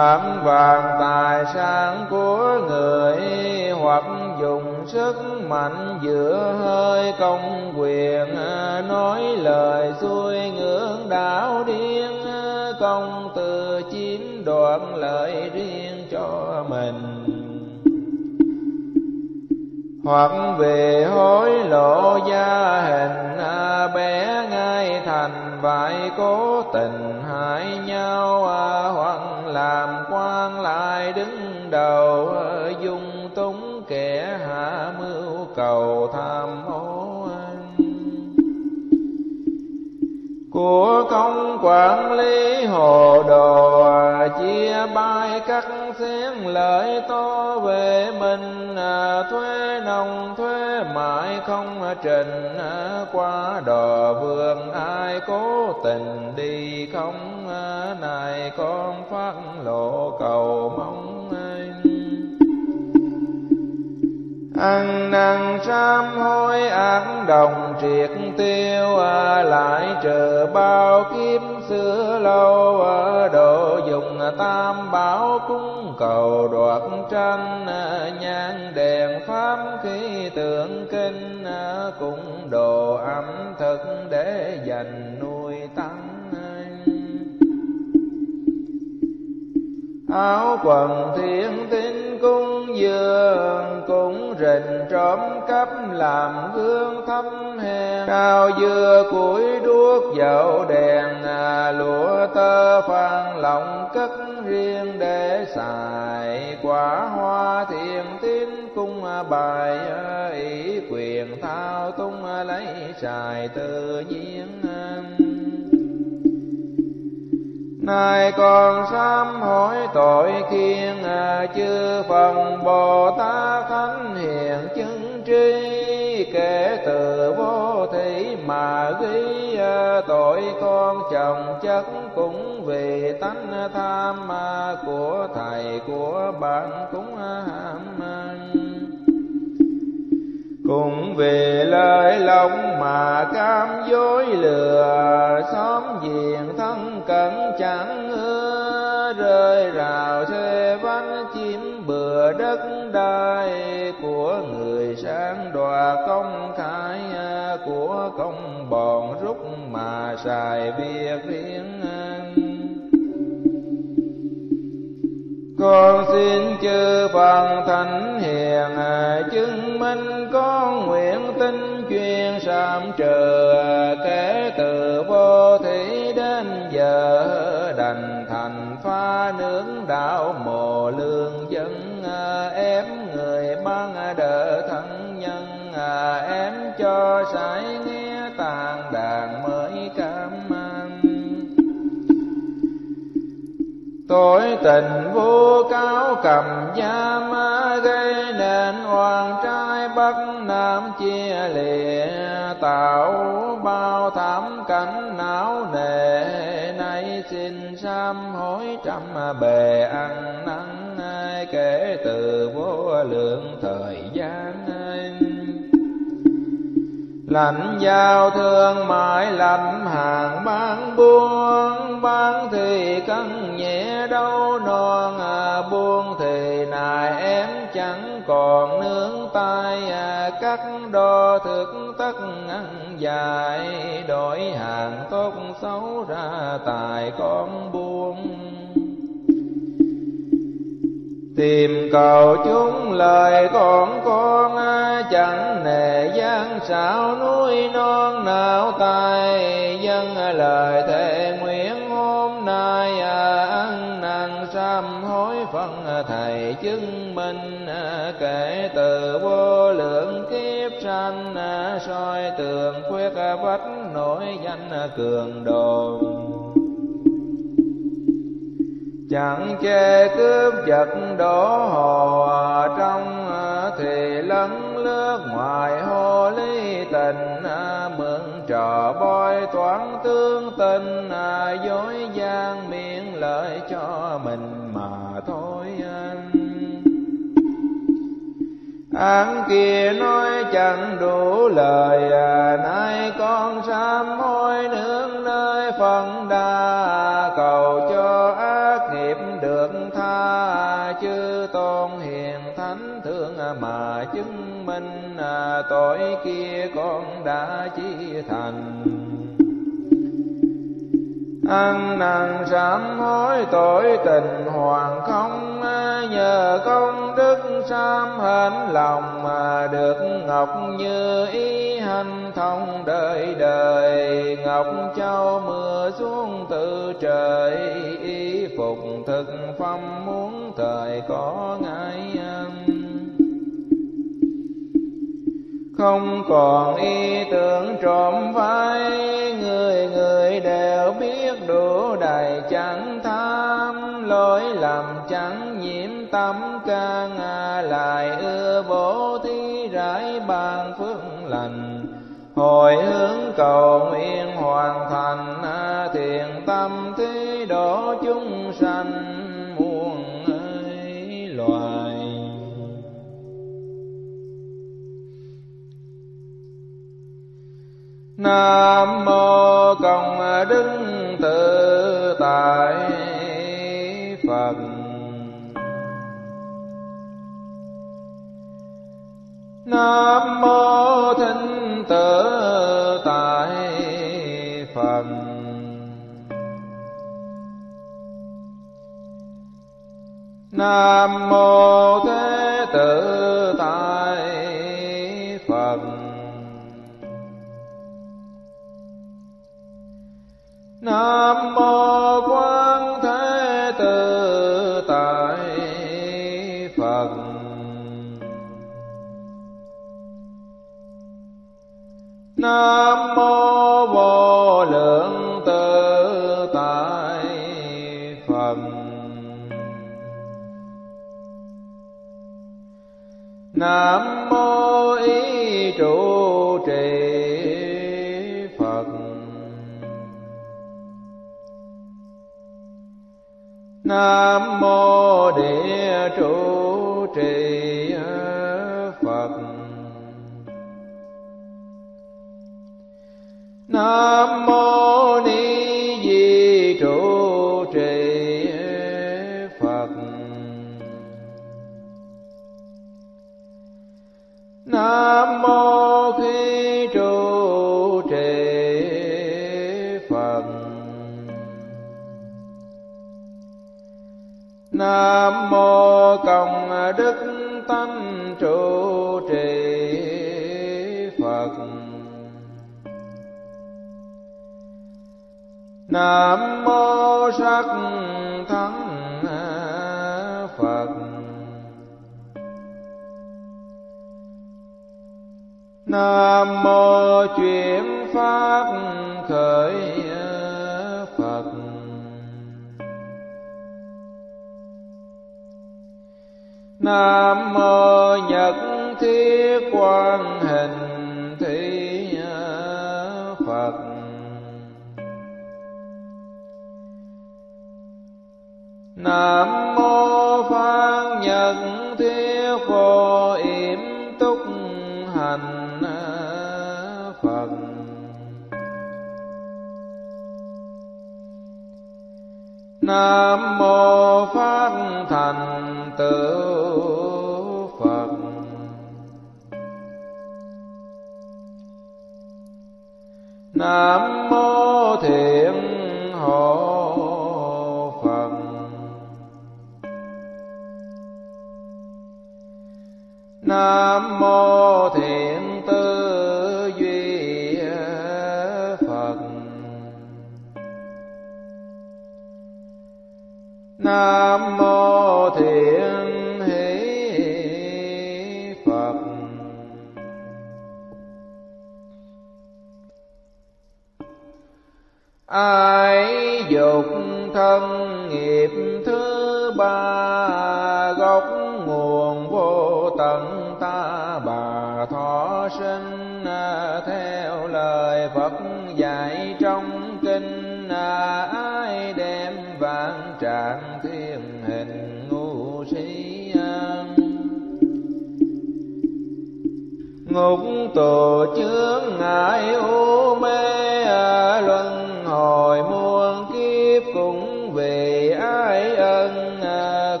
bám vàng tài sản của người, hoặc dùng sức mạnh giữa hơi công quyền. Nói lời xuôi ngưỡng đạo điên, công từ chiếm đoạt lợi riêng cho mình. Hoặc không công quản lý hồ đồ, chia bay cắt xén lợi to về mình. À, thuê nông thuê mãi không trình. À, qua đò vườn ai cố tình đi không? À, này con phát lộ cầu mong ăn năn sám hối án đồng triệt tiêu à, lại chờ bao kiếp xưa lâu. Độ dùng tam bảo cúng cầu đoạt tranh à, nhang đèn pháp khi tượng kinh à, cũng đồ ẩm thực để dành nuôi tăng áo quần thiên tinh cung dường cũng rình trộm cắp làm gương thấp hèn cao dưa củi đuốc dậu đèn à, lụa tơ phan lòng cất riêng để xài quả hoa thiền tín cung à, bài à, ý quyền thao tung à, lấy xài tự nhiên nay còn sám hối tội kiên chư phần bồ tát thánh mà ghi ờ, tội con chồng chất cũng vì tánh tham ờ, của thầy, của bạn cũng ham cũng vì lời lòng mà cam dối lừa, xóm diện thân cẩn chẳng ưa, rơi rào thuê vắng chiếm đất đai của người sáng đòa công khai của công bọn rút mà xài việc riêng con xin chư phần thánh hiền, chứng minh con nguyện tin chuyên sám trừ kể từ vô thủy đến giờ, đành thành pha nướng đạo mồ lương đỡ thân nhân. À em cho sải nghe tàn đàn mới cảm cam Tội tình vô cáo cầm giam gây nên hoàng trai bắc nam chia lìa. Tạo bao thảm cảnh não nề, nay xin sám hối trăm bề ăn năn kể từ vô lượng thời gian. Lạnh giao thương mãi lạnh hàng bán buôn bán thì cân nhẹ đâu non à, buôn thì nài em chẳng còn nướng tay à, cắt đo thực tất ăn dài đổi hàng tốt xấu ra tài con buông tìm cầu chúng lời con con chẳng nề gian xảo núi non nào tài. Dân lời thề nguyện hôm nay à, ăn năn sám hối phân thầy chứng minh à, kể từ vô lượng kiếp sanh à, soi tường khuyết vách nổi danh cường đồn chẳng chê cướp giật đổ hồ trong ờ, thì lấn lướt ngoài hồ ly tình ờ, mượn trò bôi toán tương tình ờ, dối gian miệng lợi cho mình mà thôi anh. Án kia nói chẳng đủ lời à, Nay con sám hối nướng nơi phần đà mà chứng minh à, Tội kia con đã chi thành. Ăn năn sám hối tội tình hoàng không à, nhờ công đức sám hên lòng mà được ngọc như ý hành thông đời đời. Ngọc châu mưa xuống từ trời, y phục thực phong muốn thời có ngại không còn ý tưởng trộm vai người người đều biết đủ đầy chẳng tham, lỗi lầm chẳng nhiễm tâm. Can lại ưa bố thí rải ban phước lành. Hồi hướng cầu nguyện hoàn thành à, thiền tâm thế độ chúng sanh. Nam mô công đức tự tại phật. Nam mô thinh tự tại phật. Nam mô nam nam mô công đức tánh trụ trì phật. Nam mô sắc thắng phật. Nam mô chuyển pháp khởi nam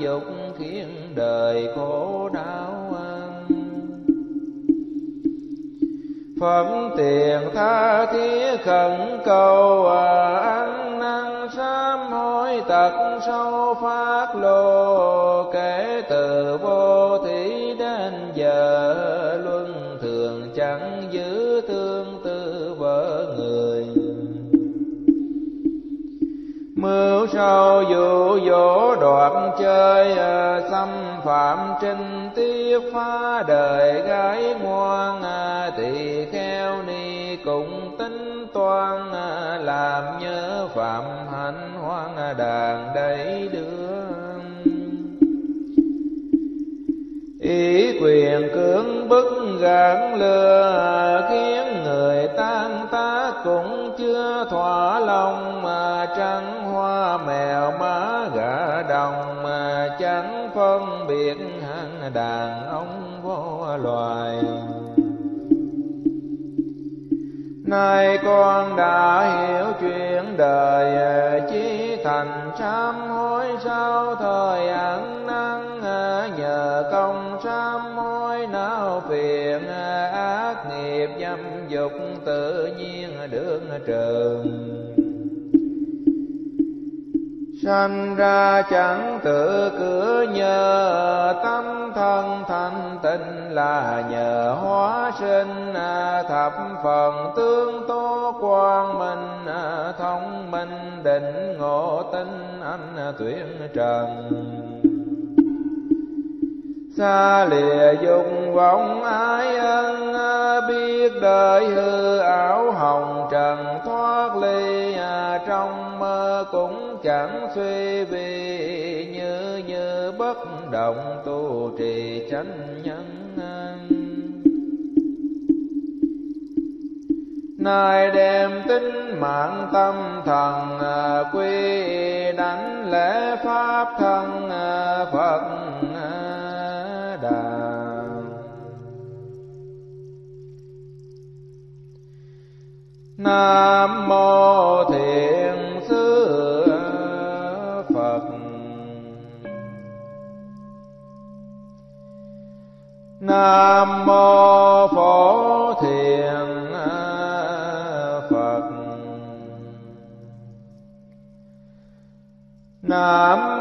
dục khiến đời khổ đau phẩm tiền tha thiết khẩn cầu à, ăn năn sám hối tật sâu phát lô mưu dụ dỗ đoạn chơi ờ, xâm phạm trinh tiết phá đời gái ngoan ờ, tỳ kheo ni cũng tính toan ờ, làm nhớ phạm hạnh hoang đàn đầy đưa ý quyền cưỡng bức gạn lừa, khiến người tan tác cũng chưa thỏa lòng, mà trăng mèo má gà đồng, mà chẳng phân biệt hạng đàn ông vô loài. Nay con đã hiểu chuyện đời Chí thành sám hối sau thời ăn năn, Nhờ công sám hối não phiền, Ác nghiệp dâm dục tự nhiên được trường. Sanh ra chẳng tự cửa nhờ tâm thân thanh tịnh là nhờ hóa sinh à, thập phần tương tố quang minh à, thông minh định ngộ tinh anh tuyển trần xa lìa dục vọng ái ân, biết đời hư ảo hồng trần thoát ly, trong mơ cũng chẳng suy vì, như như bất động tu trì chánh nhân Nay đem tính mạng tâm thần, quy đánh lễ pháp thân, Phật Nam mô Thiện Sư Phật. Nam mô Phổ Thiện Phật. Nam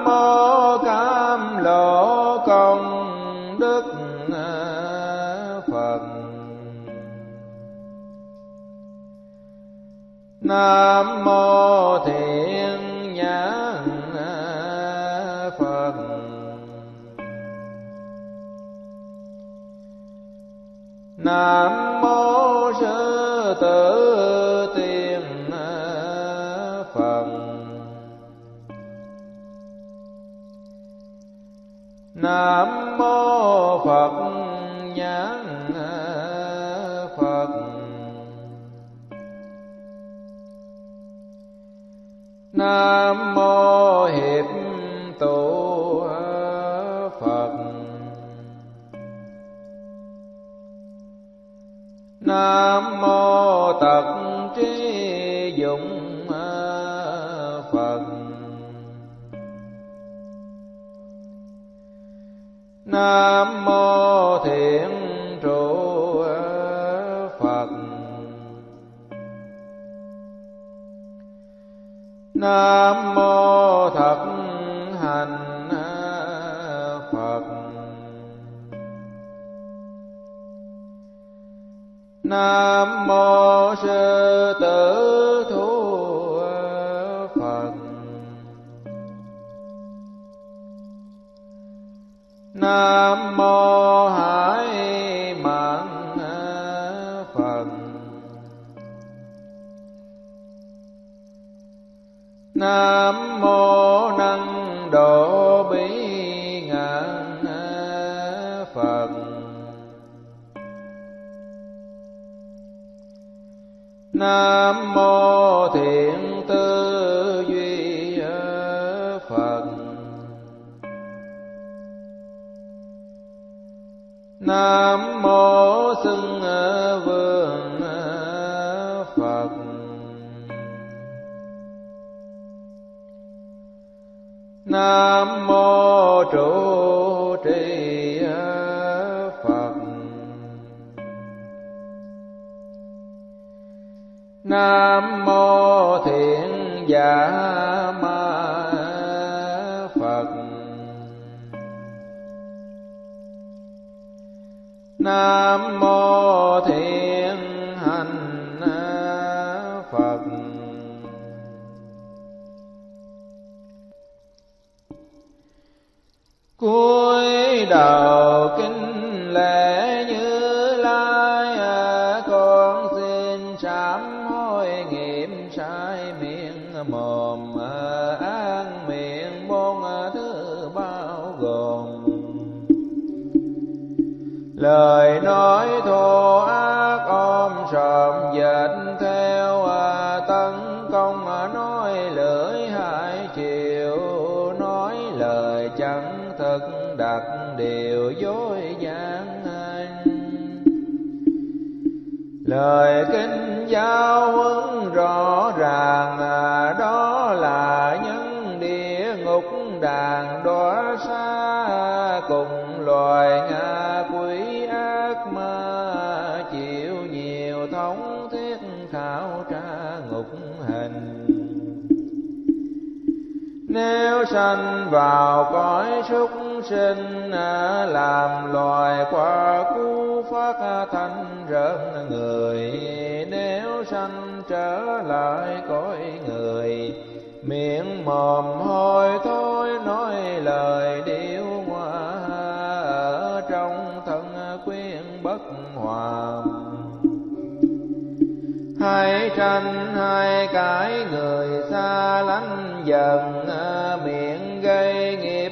kiếp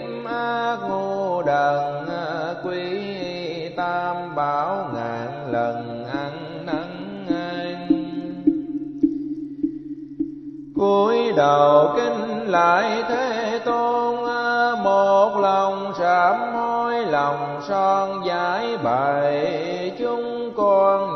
ngu đần, quý tam bảo ngàn lần ăn năn an cúi đầu kinh lại thế tôn, một lòng sám hối, lòng son giải bày chúng con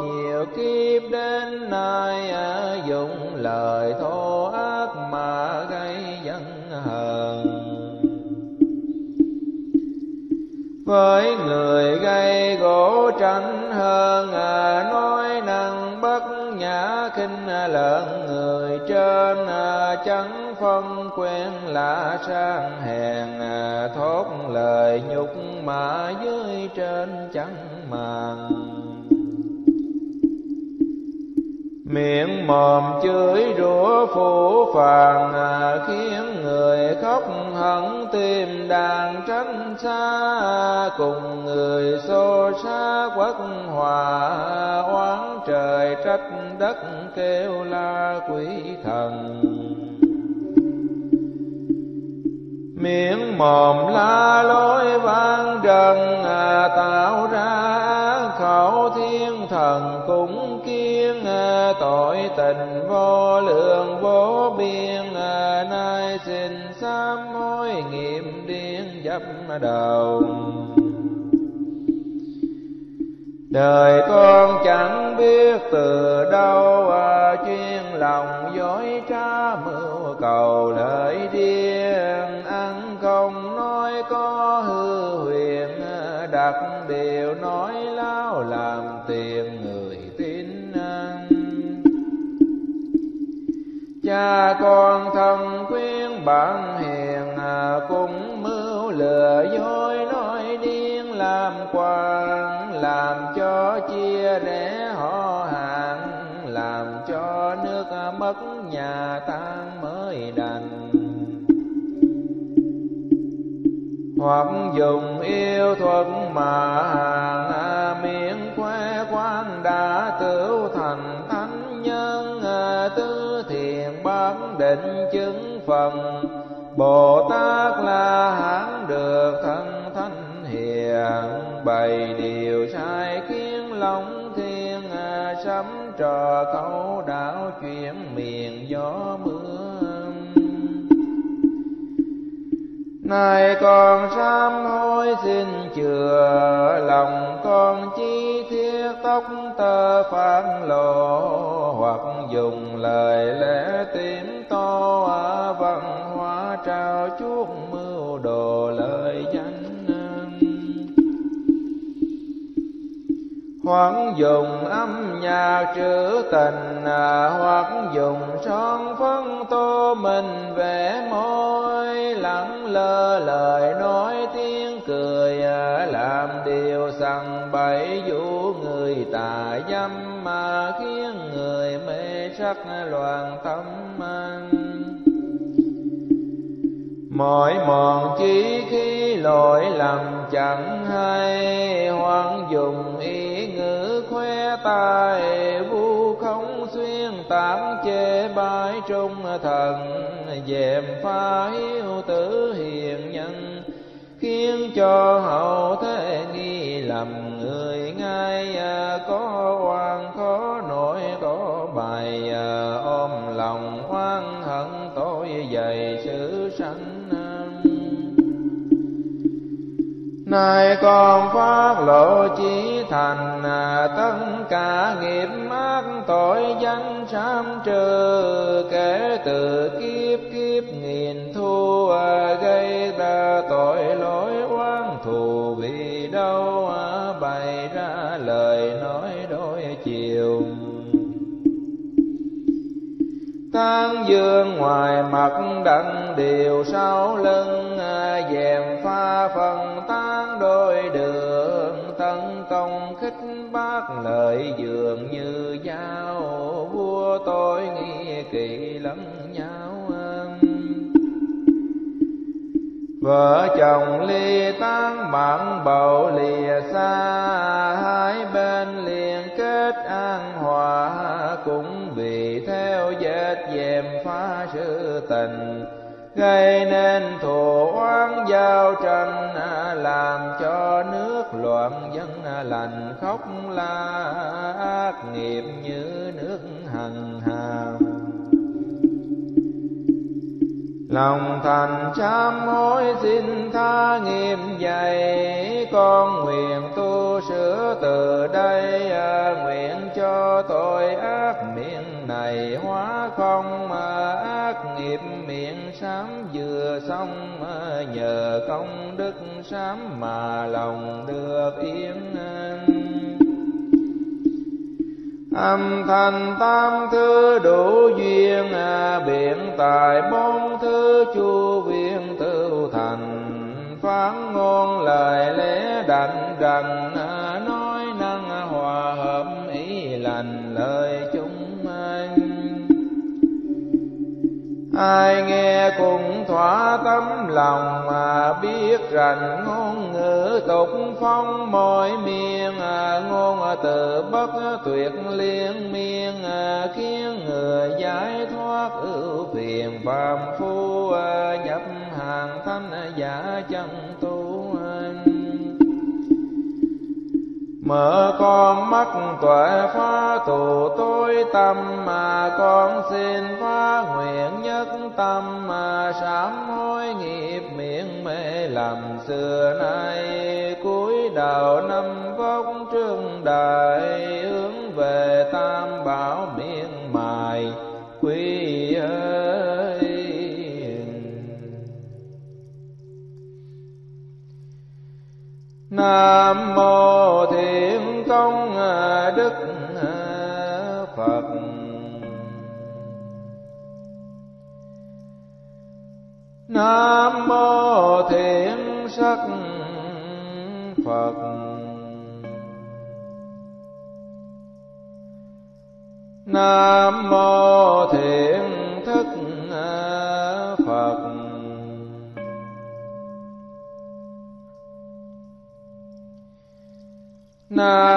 với người gây gỗ tranh hơn à, nói năng bất nhã khinh lợn người trên à, chẳng phân quen lạ sang hèn à, thốt lời nhục mà dưới trên chẳng màng miệng mồm chửi rủa phủ phàng à, khiến người khóc hận tim đàn tránh xa cùng người xô xa quốc hòa oán trời trách đất kêu la quỷ thần. Miệng mồm la lối vang trần à, tạo ra khẩu thiên thần cũng kiên à, tội tình. Đầu đời con chẳng tình à, hoặc dùng son phấn tô mình vẽ môi lẳng lơ lời nói tiếng cười à, làm điều sằng bậy vũ người tà dâm, mà khiến người mê sắc loạn tâm anh. Mọi mòn chỉ khi lỗi lầm chẳng hay, hoang dùng ý bái trung thần, dèm pha hiếu tử hiền nhân, khiến cho hậu thế nghi lầm người ngay à, có oan khó nổi, có bài à, ôm lòng oan hận tội dày sự sanh Nay con phát lộ chí thành à, tất cả nghiệp tội danh sám trừ kể từ kiếp kiếp nghìn thu gây ra tội lỗi oán thù. Vì đâu bày ra lời nói đôi chiều? Tán dương ngoài mặt đặng điều sau lưng, dèm pha phần tan đôi đường các lời dường như dao vua tôi nghi kỳ lẫn nhau Vợ chồng ly tán bạn bầu lìa xa, Hai bên liền kết an hòa, Cũng vì theo vết dèm phá sự tình. Gây nên thù oán, giao tranh, Làm cho nước loạn dân, lành khóc la Ác nghiệp như nước hằng hàm. Lòng thành sám hối xin tha nghiệp dày con nguyện tu sửa từ đây à, nguyện cho tội ác miệng này hóa không, mà ác nghiệp miệng sám vừa xong à, nhờ công đức sám mà lòng được yên âm thanh tam thứ đủ duyên à, biện tài bốn thứ chu viên tự thành. Phán ngôn lời lẽ đành rằng à, nói năng hòa hợp ý lành lời cho ai nghe cùng thỏa tấm lòng mà biết rằng ngôn ngữ tục phong mọi miền à, ngôn từ bất tuyệt liên miên à, khiến người giải thoát ưu phiền phàm phu à, nhập hàng thanh giả chân tu. Mở con mắt tuệ phá tù tối tâm mà con xin phá nguyện nhất tâm mà sám hối nghiệp miệng mê lầm xưa nay. Cuối đầu năm vóc trương đại hướng về tam bảo miệng mài, quy Nam mô Thiện Công à, Đức à, Phật. Nam mô Thiện Sắc Phật. Nam mô Thiện nam mô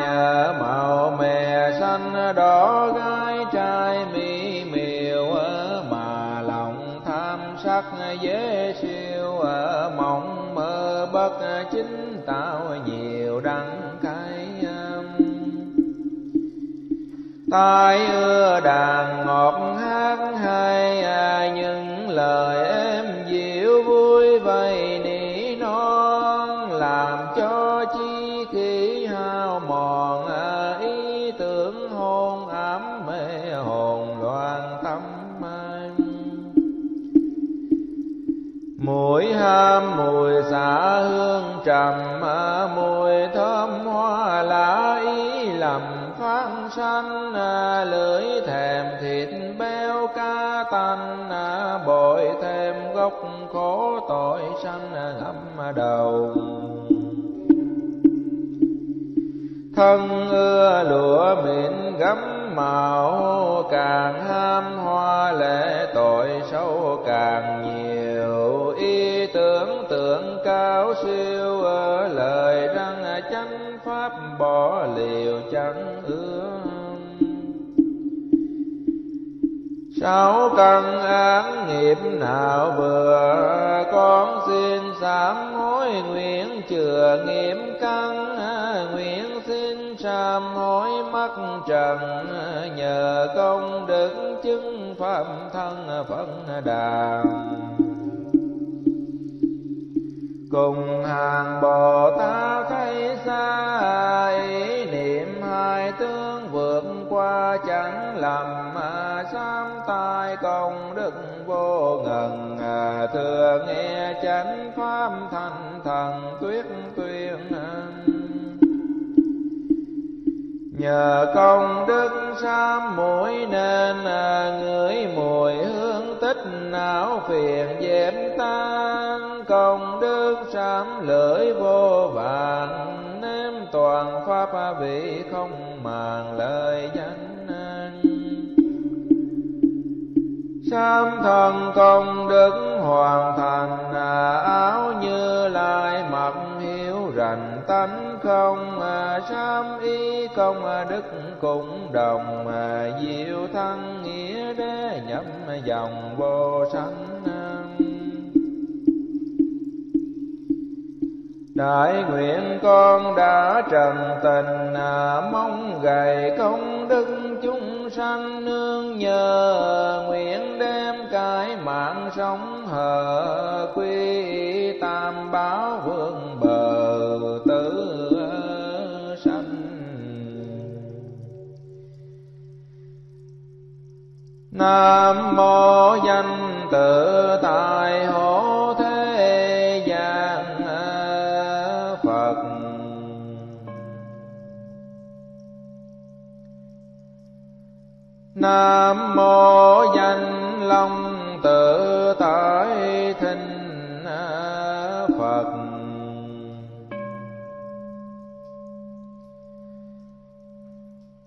nhà màu mè xanh đỏ gái trai mỹ miều, mà lòng tham sắc dễ siêu, mộng mơ bất chính tạo nhiều đắng cay tai ưa đàn ngọt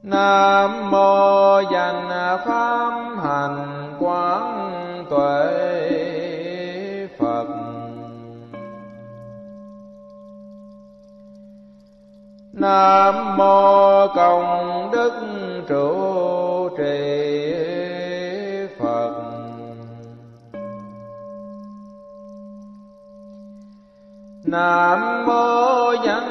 Nam mô danh pháp hành quán tuệ Phật. Nam mô công đức trụ trì Phật. Nam mô danh